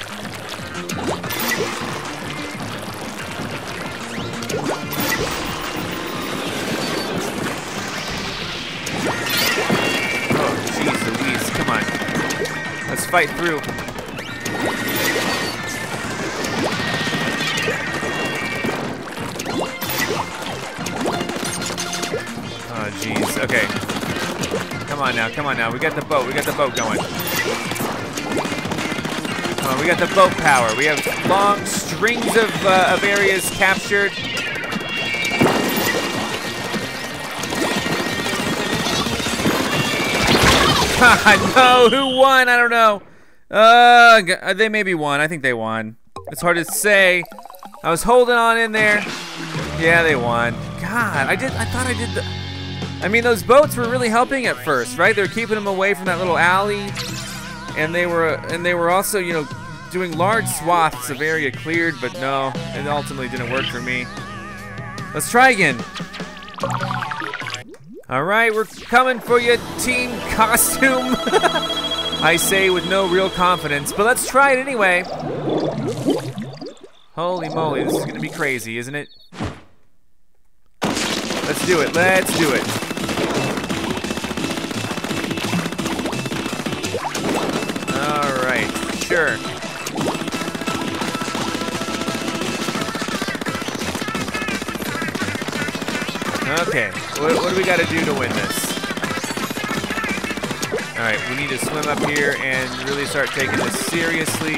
Fight through. Oh, jeez. Okay. Come on now, come on now. We got the boat. We got the boat going. Come on, we got the boat power. We have long strings of, uh, of areas captured. <laughs> no, who won? I don't know. Uh, uh, they maybe won. I think they won. It's hard to say. I was holding on in there. Yeah, they won. God, I did. I thought I did the. I mean, those boats were really helping at first, right? They were keeping them away from that little alley, and they were and they were also, you know, doing large swaths of area cleared. But no, it ultimately didn't work for me. Let's try again. All right, we're coming for you, team costume. <laughs> I say with no real confidence, but let's try it anyway. Holy moly, this is gonna be crazy, isn't it? Let's do it, let's do it. All right, sure. Okay, what, what do we got to do to win this? All right, we need to swim up here and really start taking this seriously.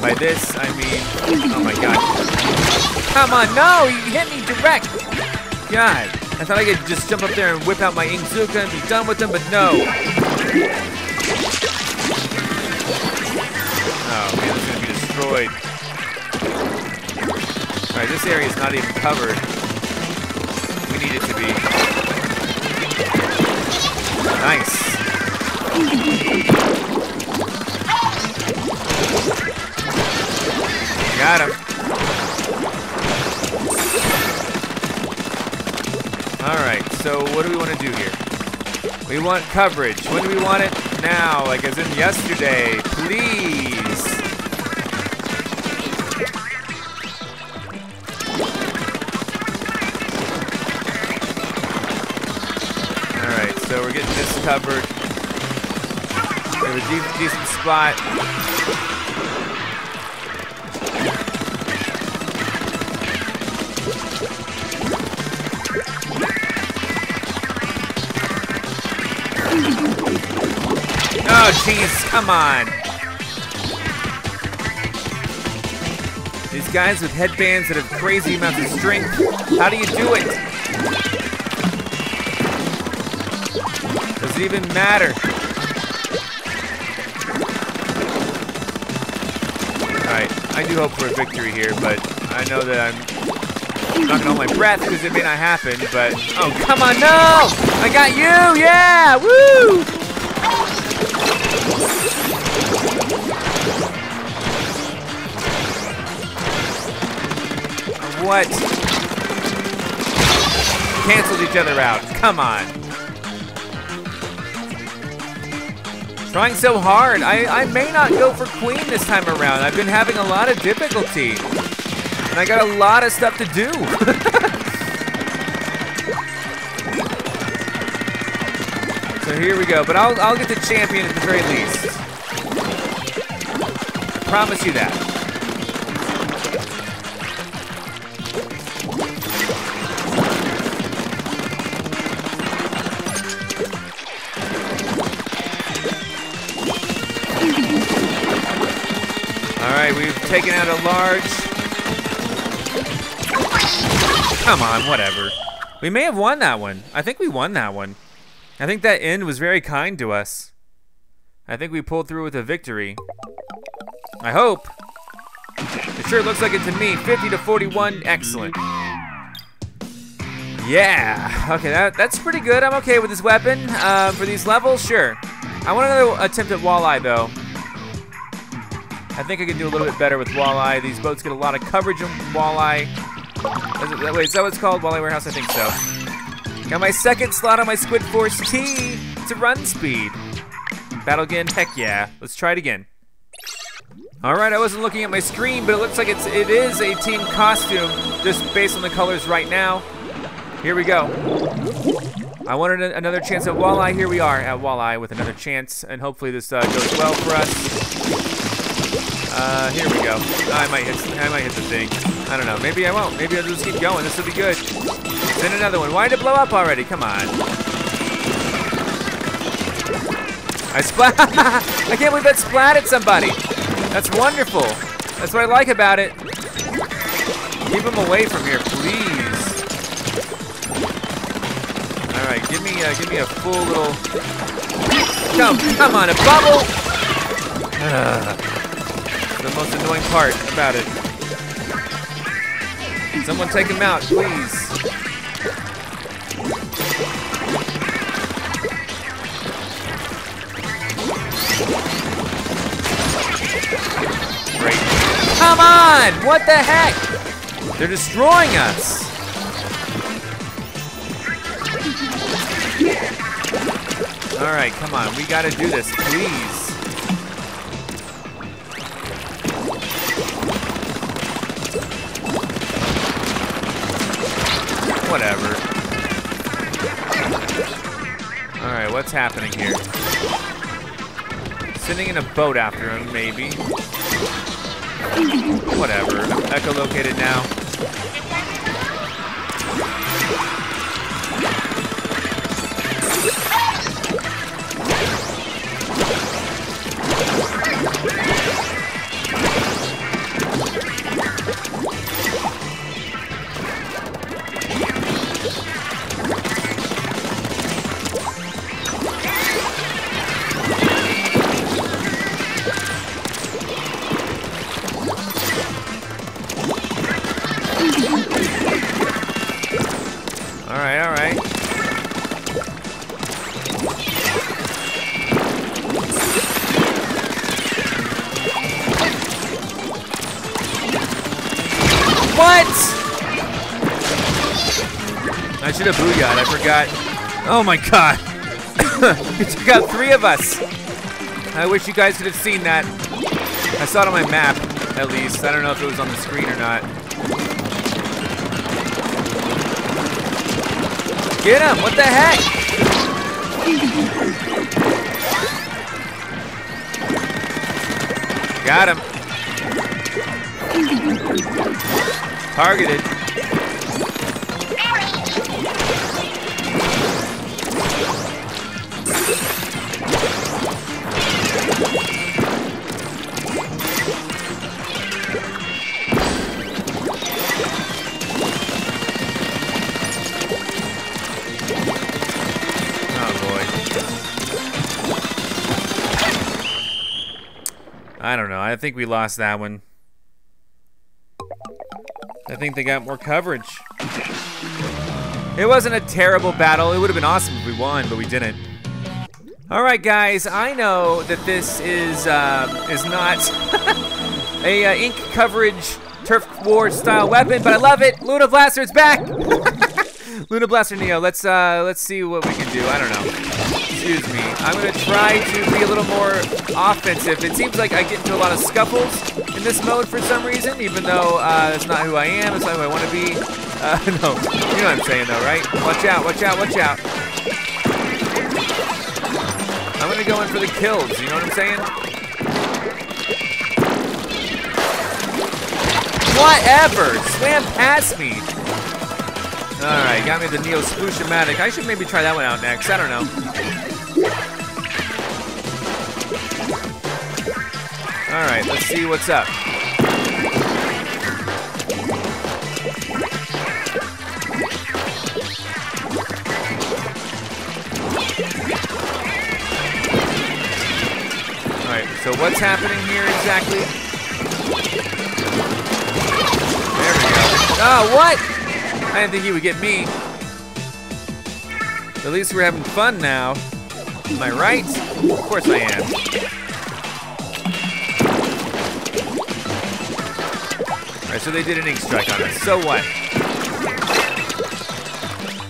By this, I mean, oh my god. Come on, no, you hit me direct. God, I thought I could just jump up there and whip out my Inkzooka and be done with them, but no. Oh man, it's gonna be destroyed. All right, this area is not even covered. We need it to be. Nice. Got him. All right, so what do we want to do here? We want coverage. When do we want it? Now, like as in yesterday. Please. Covered. We a de- decent spot. Oh, jeez, come on. These guys with headbands that have crazy amounts of strength. How do you do it? Even matter? Alright, I do hope for a victory here, but I know that I'm not gonna hold my breath because it may not happen, but oh come on, no! I got you! Yeah! Woo! What? Canceled each other out. Come on. Trying so hard. I, I may not go for queen this time around. I've been having a lot of difficulty. And I got a lot of stuff to do. <laughs> so here we go. But I'll, I'll get the champion at the very least. I promise you that. All right, we've taken out a large. Come on, whatever. We may have won that one. I think we won that one. I think that end was very kind to us. I think we pulled through with a victory. I hope. It sure looks like it to me. 50 to 41, excellent. Yeah, okay, that, that's pretty good. I'm okay with this weapon. Uh, for these levels, sure. I want another attempt at walleye, though. I think I can do a little bit better with walleye. These boats get a lot of coverage on walleye. Is it, wait, is that what it's called? Walleye Warehouse? I think so. Got my second slot on my Squid Force T to run speed. Battle again? Heck yeah. Let's try it again. All right, I wasn't looking at my screen, but it looks like it's it is a team costume, just based on the colors right now. Here we go. I wanted another chance at walleye. Here we are at walleye with another chance, and hopefully this uh, goes well for us. Uh, here we go. I might hit. I might hit the thing. I don't know. Maybe I won't. Maybe I'll just keep going. This will be good. Send another one. Why did it blow up already? Come on. I splat. <laughs> I can't believe that splatted somebody. That's wonderful. That's what I like about it. Keep him away from here, please. All right, give me, uh, give me a full little. Come, come on, a bubble. <sighs> Uh, the most annoying part about it. Someone take him out, please. Great. Come on! What the heck? They're destroying us. All right, come on. We got to do this, please. Whatever. All right, what's happening here? Sitting in a boat after him, maybe. Whatever. I'm echolocated now. Forgot. Oh my god. <coughs> took out three of us. I wish you guys could have seen that. I saw it on my map, at least. I don't know if it was on the screen or not. Get him! What the heck? Got him. Targeted. I think we lost that one. I think they got more coverage. It wasn't a terrible battle. It would have been awesome if we won, but we didn't. All right, guys. I know that this is uh, is not <laughs> a uh, ink coverage turf war style weapon, but I love it. Luna Blaster's back. <laughs> Luna Blaster Neo. Let's uh, let's see what we can do. I don't know. Excuse me. I'm gonna try to be a little more offensive. It seems like I get into a lot of scuffles in this mode for some reason, even though uh, that's not who I am. It's not who I want to be. Uh, <laughs> no, you know what I'm saying though, right? Watch out! Watch out! Watch out! I'm gonna go in for the kills. You know what I'm saying? Whatever! Swam past me! Alright, got me the Neo Sploosh-o-matic. I should maybe try that one out next. I don't know. Alright, let's see what's up. Alright, so what's happening here exactly? There we go. Oh, what? I didn't think he would get me. At least we're having fun now. Am I right? Of course I am. So they did an ink strike on us. So what?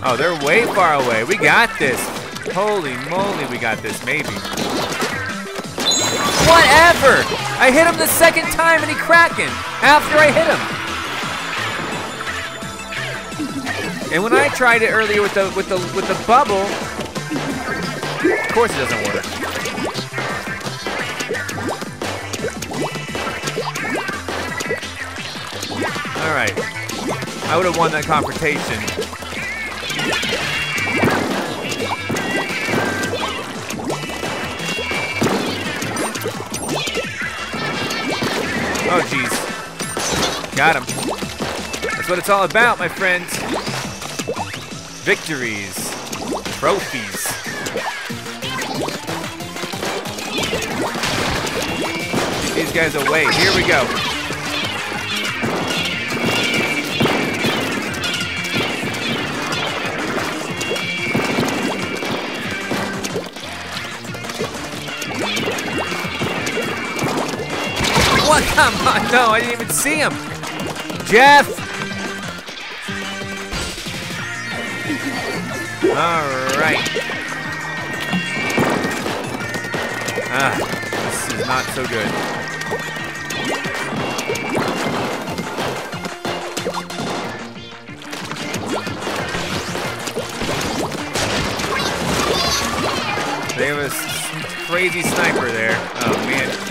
Oh, they're way far away. We got this. Holy moly, we got this, maybe. Whatever! I hit him the second time and he cracking after I hit him. And when I tried it earlier with the with the with the bubble, of course it doesn't work. All right, I would have won that confrontation. Oh, jeez. Got him. That's what it's all about, my friends. Victories. Trophies. Get these guys away. Here we go. Come on. No, I didn't even see him. Jeff. All right. Ah, this is not so good. They have a crazy sniper there. Oh man.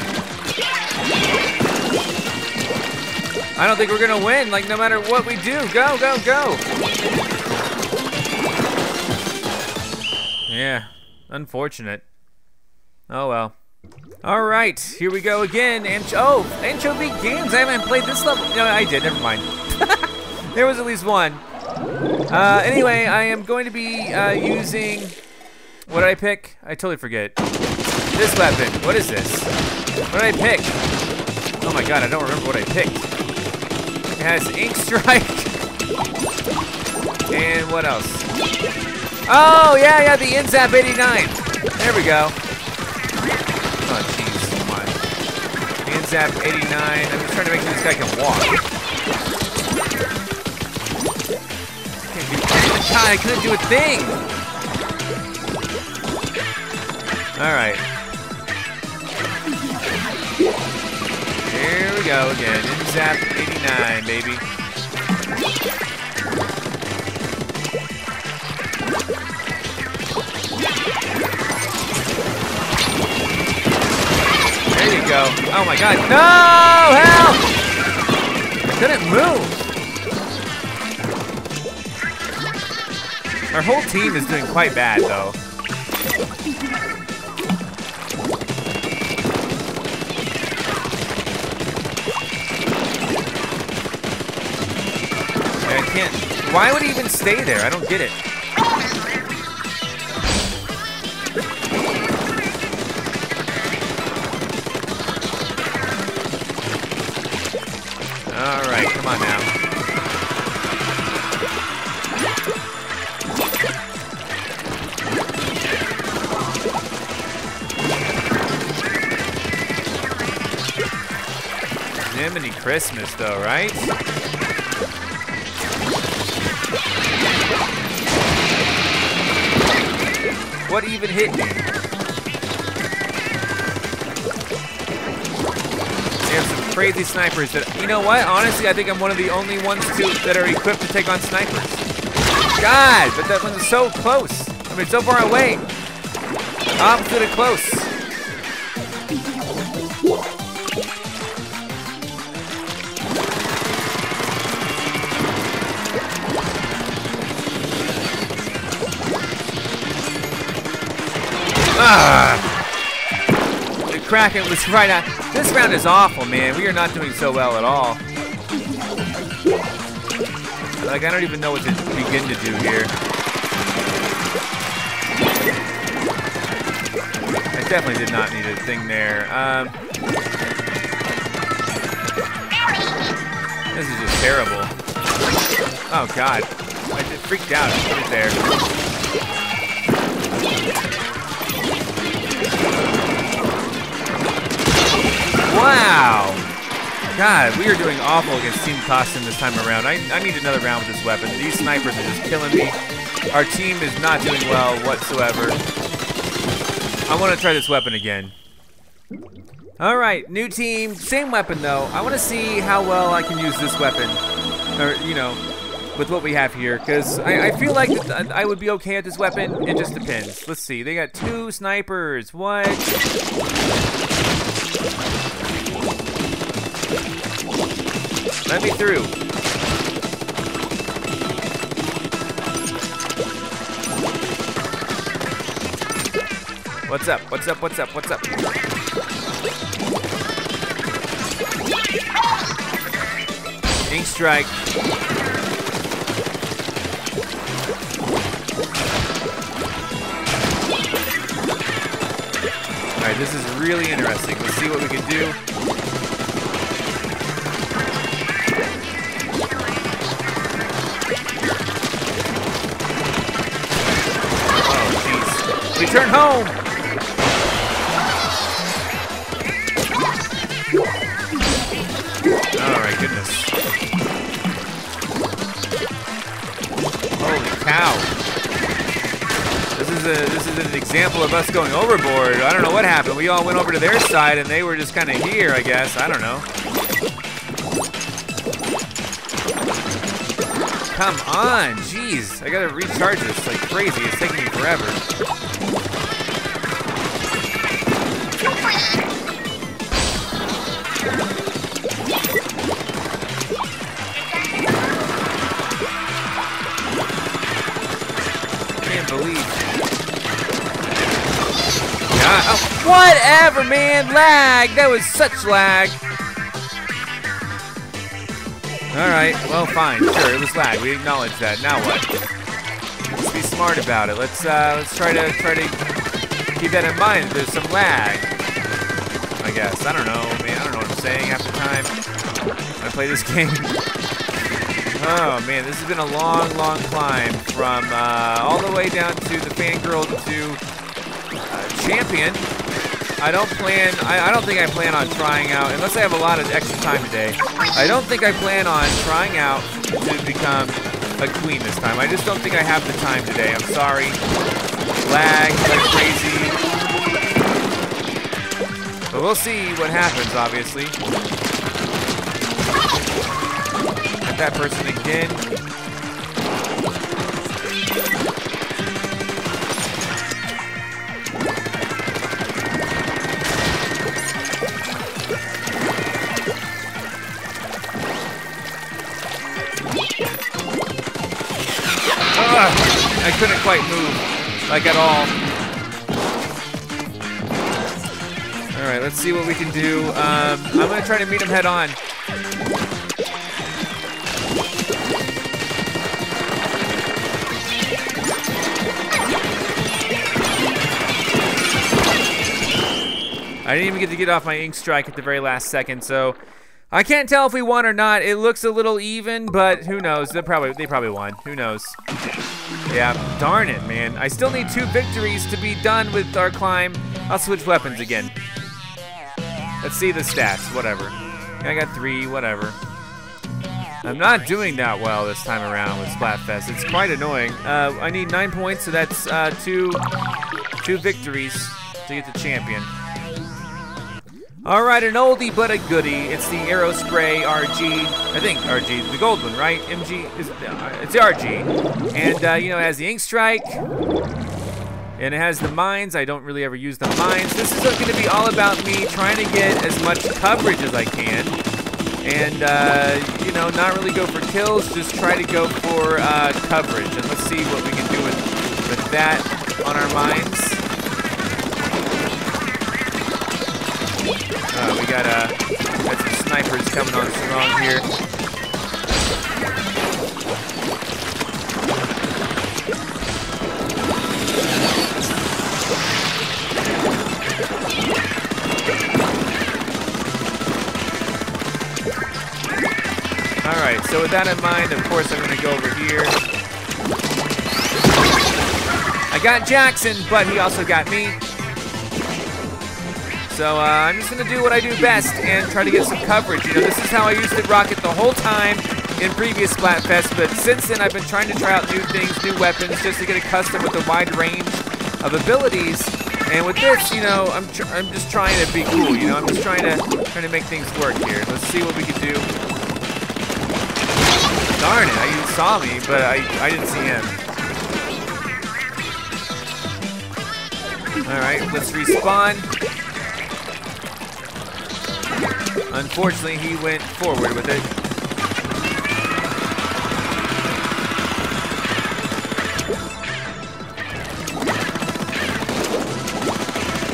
I don't think we're gonna win. Like no matter what we do, go, go, go. Yeah, unfortunate. Oh well. All right, here we go again. Anch oh, Ancho-V Games. I haven't played this level. No, I did. Never mind. <laughs> there was at least one. Uh, anyway, I am going to be uh, using. What did I pick? I totally forget. This weapon. What is this? What did I pick? Oh my god, I don't remember what I picked. It has Ink Strike. and what else? Oh, yeah, yeah, the N-Zap 89. There we go. Oh, jeez, come on. N-Zap 89. I'm just trying to make sure this guy can walk. God, I couldn't do a thing. All right. Here we go again. N-Zap 89, baby. There you go. Oh my god. No! Help! I couldn't move. Our whole team is doing quite bad, though. Why would he even stay there? I don't get it. All right, come on now. Jiminy Christmas, though, right? What even hit me? They have some crazy snipers that, you know what? Honestly, I think I'm one of the only ones to, that are equipped to take on snipers. God, but that one's so close. I mean, so far away. Opposite of close. Kraken was right. This round is awful, man. We are not doing so well at all. Like, I don't even know what to begin to do here. I definitely did not need a thing there. Um, this is just terrible. Oh god. I just freaked out. It there. God, we are doing awful against Team Costume this time around. I, I need another round with this weapon. These snipers are just killing me. Our team is not doing well whatsoever. I want to try this weapon again. All right, new team, same weapon though. I want to see how well I can use this weapon, or you know, with what we have here, because I, I, feel like I would be okay at this weapon. It just depends. Let's see. They got two snipers. What? Let me through. What's up? What's up? What's up? What's up? Ink strike. Alright, this is really interesting. Let's see what we can do. Return home! goodness. Holy cow. This is a this is an example of us going overboard. I don't know what happened. We all went over to their side and they were just kind of here, I guess. I don't know. Come on, jeez. I gotta recharge this like crazy. It's taking me forever. Whatever, man. Lag. That was such lag. All right. Well, fine. Sure, it was lag. We acknowledge that. Now what? Let's be smart about it. Let's uh, let's try to try to keep that in mind. There's some lag. I guess. I don't know, man. I don't know what I'm saying half the time. I play this <laughs> game. Oh man, this has been a long, long climb from uh, all the way down to the fangirl to uh, champion. I don't plan, I, I, don't think I plan on trying out, unless I have a lot of extra time today, I don't think I plan on trying out to become a queen this time. I just don't think I have the time today. I'm sorry. Lag like crazy. But we'll see what happens, obviously. Get that person again. Couldn't quite move, like at all. All right, let's see what we can do. Um, I'm gonna try to meet him head on. I didn't even get to get off my ink strike at the very last second, so I can't tell if we won or not. It looks a little even, but who knows? They probably they probably won. Who knows? Yeah, darn it, man. I still need two victories to be done with our climb. I'll switch weapons again. Let's see the stats, whatever. I got three, whatever. I'm not doing that well this time around with Splatfest. It's quite annoying. Uh, I need nine points, so that's uh, two, two victories to get the champion. All right, an oldie but a goodie. It's the Aerospray RG. I think RG, the gold one, right? MG is uh, it's the RG, and uh, you know it has the ink strike, and it has the mines. I don't really ever use the mines. This is going to be all about me trying to get as much coverage as I can, and uh, you know not really go for kills, just try to go for uh, coverage. And let's see what we can do with with that on our mines. Uh, we got, uh, got some snipers coming on strong here. Alright, so with that in mind, of course I'm going to go over here. I got Jackson, but he also got me. So uh, I'm just gonna do what I do best and try to get some coverage. You know, this is how I used to rocket the whole time in previous Splatfest, but since then I've been trying to try out new things, new weapons, just to get accustomed with the wide range of abilities. And with this, you know, I'm I'm just trying to be cool. You know, I'm just trying to trying to make things work here. Let's see what we can do. Darn it! You saw me, but I I didn't see him. All right, let's respawn. Unfortunately, he went forward with it.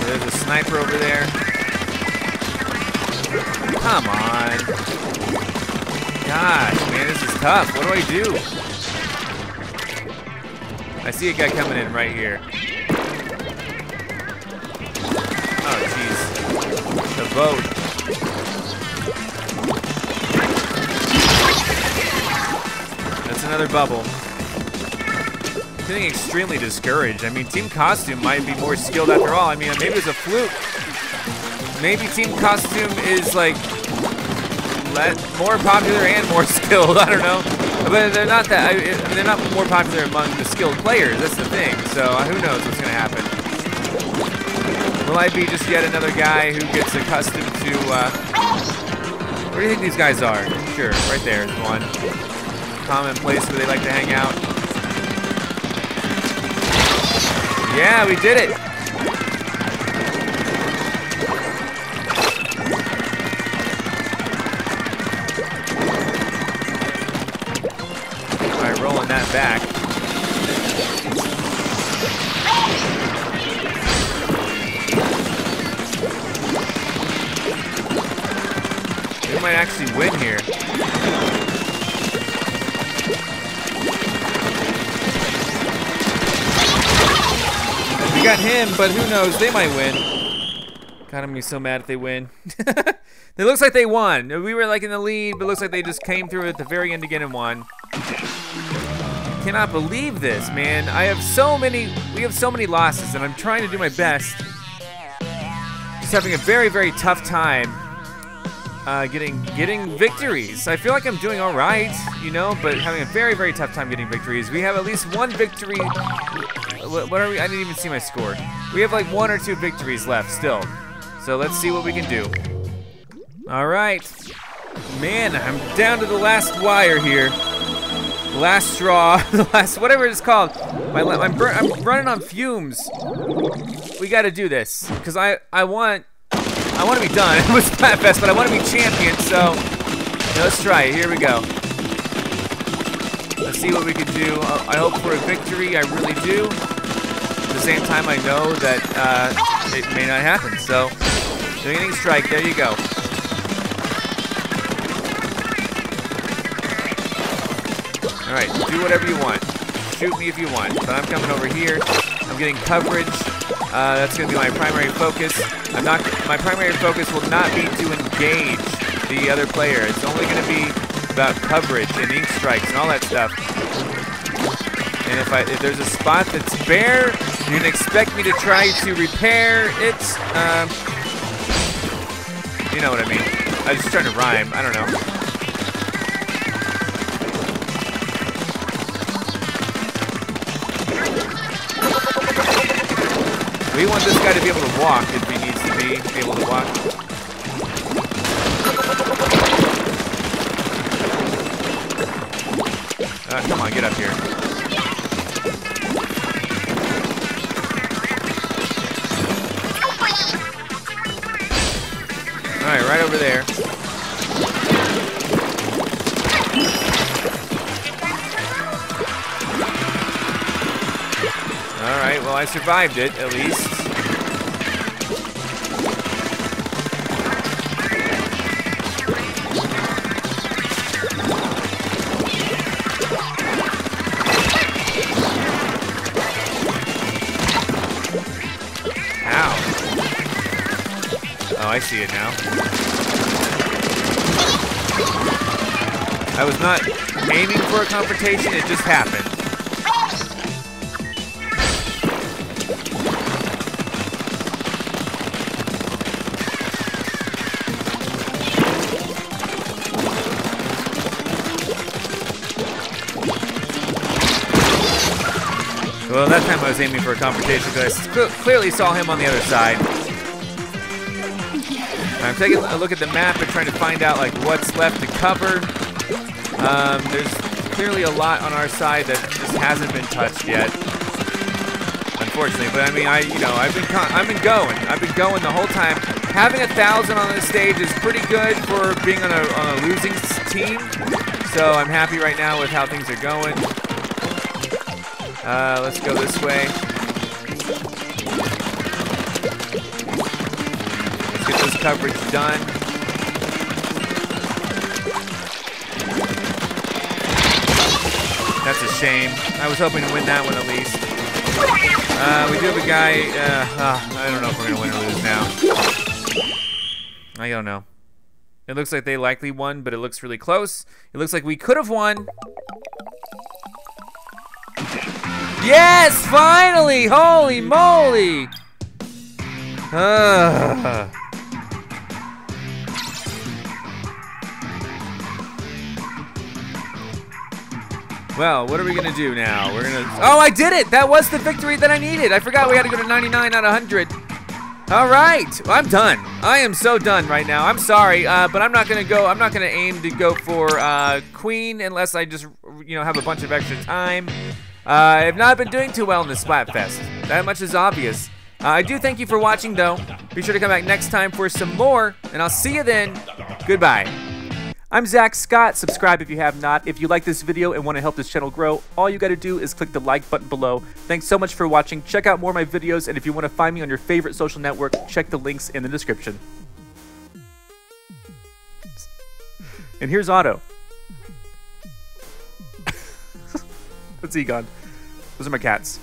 There's a sniper over there. Come on. Gosh, man, this is tough. What do I do? I see a guy coming in right here. Oh, jeez. The boat. Another bubble. Feeling extremely discouraged. I mean, Team Costume might be more skilled after all. I mean, maybe it's a fluke. Maybe Team Costume is like more popular and more <laughs> skilled. I don't know, but they're not that. I they're not more popular among the skilled players. That's the thing. So uh, who knows what's gonna happen? Will I be just yet another guy who gets accustomed to? Uh, where do you think these guys are? Sure, right there is one. Common place where they like to hang out. Yeah, we did it. All right, rolling that back. We might actually win here. Him, but who knows? They might win. God, I'm gonna be so mad if they win. <laughs> it looks like they won. We were like in the lead, but looks like they just came through at the very end again and won. I Cannot believe this, man. I have so many, we have so many losses, and I'm trying to do my best. Just having a very, very tough time uh, getting getting victories. I feel like I'm doing all right, you know, but having a very, very tough time getting victories. We have at least one victory. What, what are we? I didn't even see my score. We have like one or two victories left still. So let's see what we can do. All right. Man, I'm down to the last wire here. Last straw, <laughs> the last, whatever it's called. My, I'm, I'm running on fumes. We got to do this because I, I want I want to be done <laughs> with Splatfest, but I want to be champion, so let's try it. Here we go. Let's see what we can do. I hope for a victory. I really do. At the same time, I know that uh, it may not happen. So, doing strike. There you go. All right, do whatever you want. Shoot me if you want, but I'm coming over here. I'm getting coverage. Uh, that's going to be my primary focus. I'm not. My primary focus will not be to engage the other player. It's only going to be about coverage and ink strikes and all that stuff. And if I if there's a spot that's bare, you can expect me to try to repair it. Um, you know what I mean. I was just trying to rhyme. I don't know. We want this guy to be able to walk if he needs to be able to walk. Uh, come on, get up here. Right over there. Alright, well I survived it, at least. Ow. Oh, I see it now. I was not aiming for a confrontation, it just happened. Well, that time I was aiming for a confrontation because I clearly saw him on the other side. I'm taking a look at the map and trying to find out like what's left to cover. Um, there's clearly a lot on our side that just hasn't been touched yet, unfortunately. But I mean, I you know I've been I've been going, I've been going the whole time. Having a thousand on this stage is pretty good for being on a on a losing team. So I'm happy right now with how things are going. Uh, let's go this way. Let's get this coverage done. Shame. I was hoping to win that one at least. Uh, we do have a guy. Uh, uh, I don't know if we're gonna win or lose now. I don't know. It looks like they likely won, but it looks really close. It looks like we could have won. Yes, finally! Holy moly! Uh. Well, what are we gonna do now? We're gonna. Oh, I did it! That was the victory that I needed. I forgot we had to go to 99 out of 100. All right, I'm done. I am so done right now. I'm sorry, uh, but I'm not gonna go. I'm not gonna aim to go for uh, Queen unless I just, you know, have a bunch of extra time. Uh, I have not been doing too well in this Splatfest. That much is obvious. Uh, I do thank you for watching, though. Be sure to come back next time for some more, and I'll see you then. Goodbye. I'm Zack Scott. Subscribe if you have not. If you like this video and want to help this channel grow, all you got to do is click the like button below. Thanks so much for watching. Check out more of my videos, and if you want to find me on your favorite social network, check the links in the description. And here's Otto. <laughs> What's he gone? Those are my cats.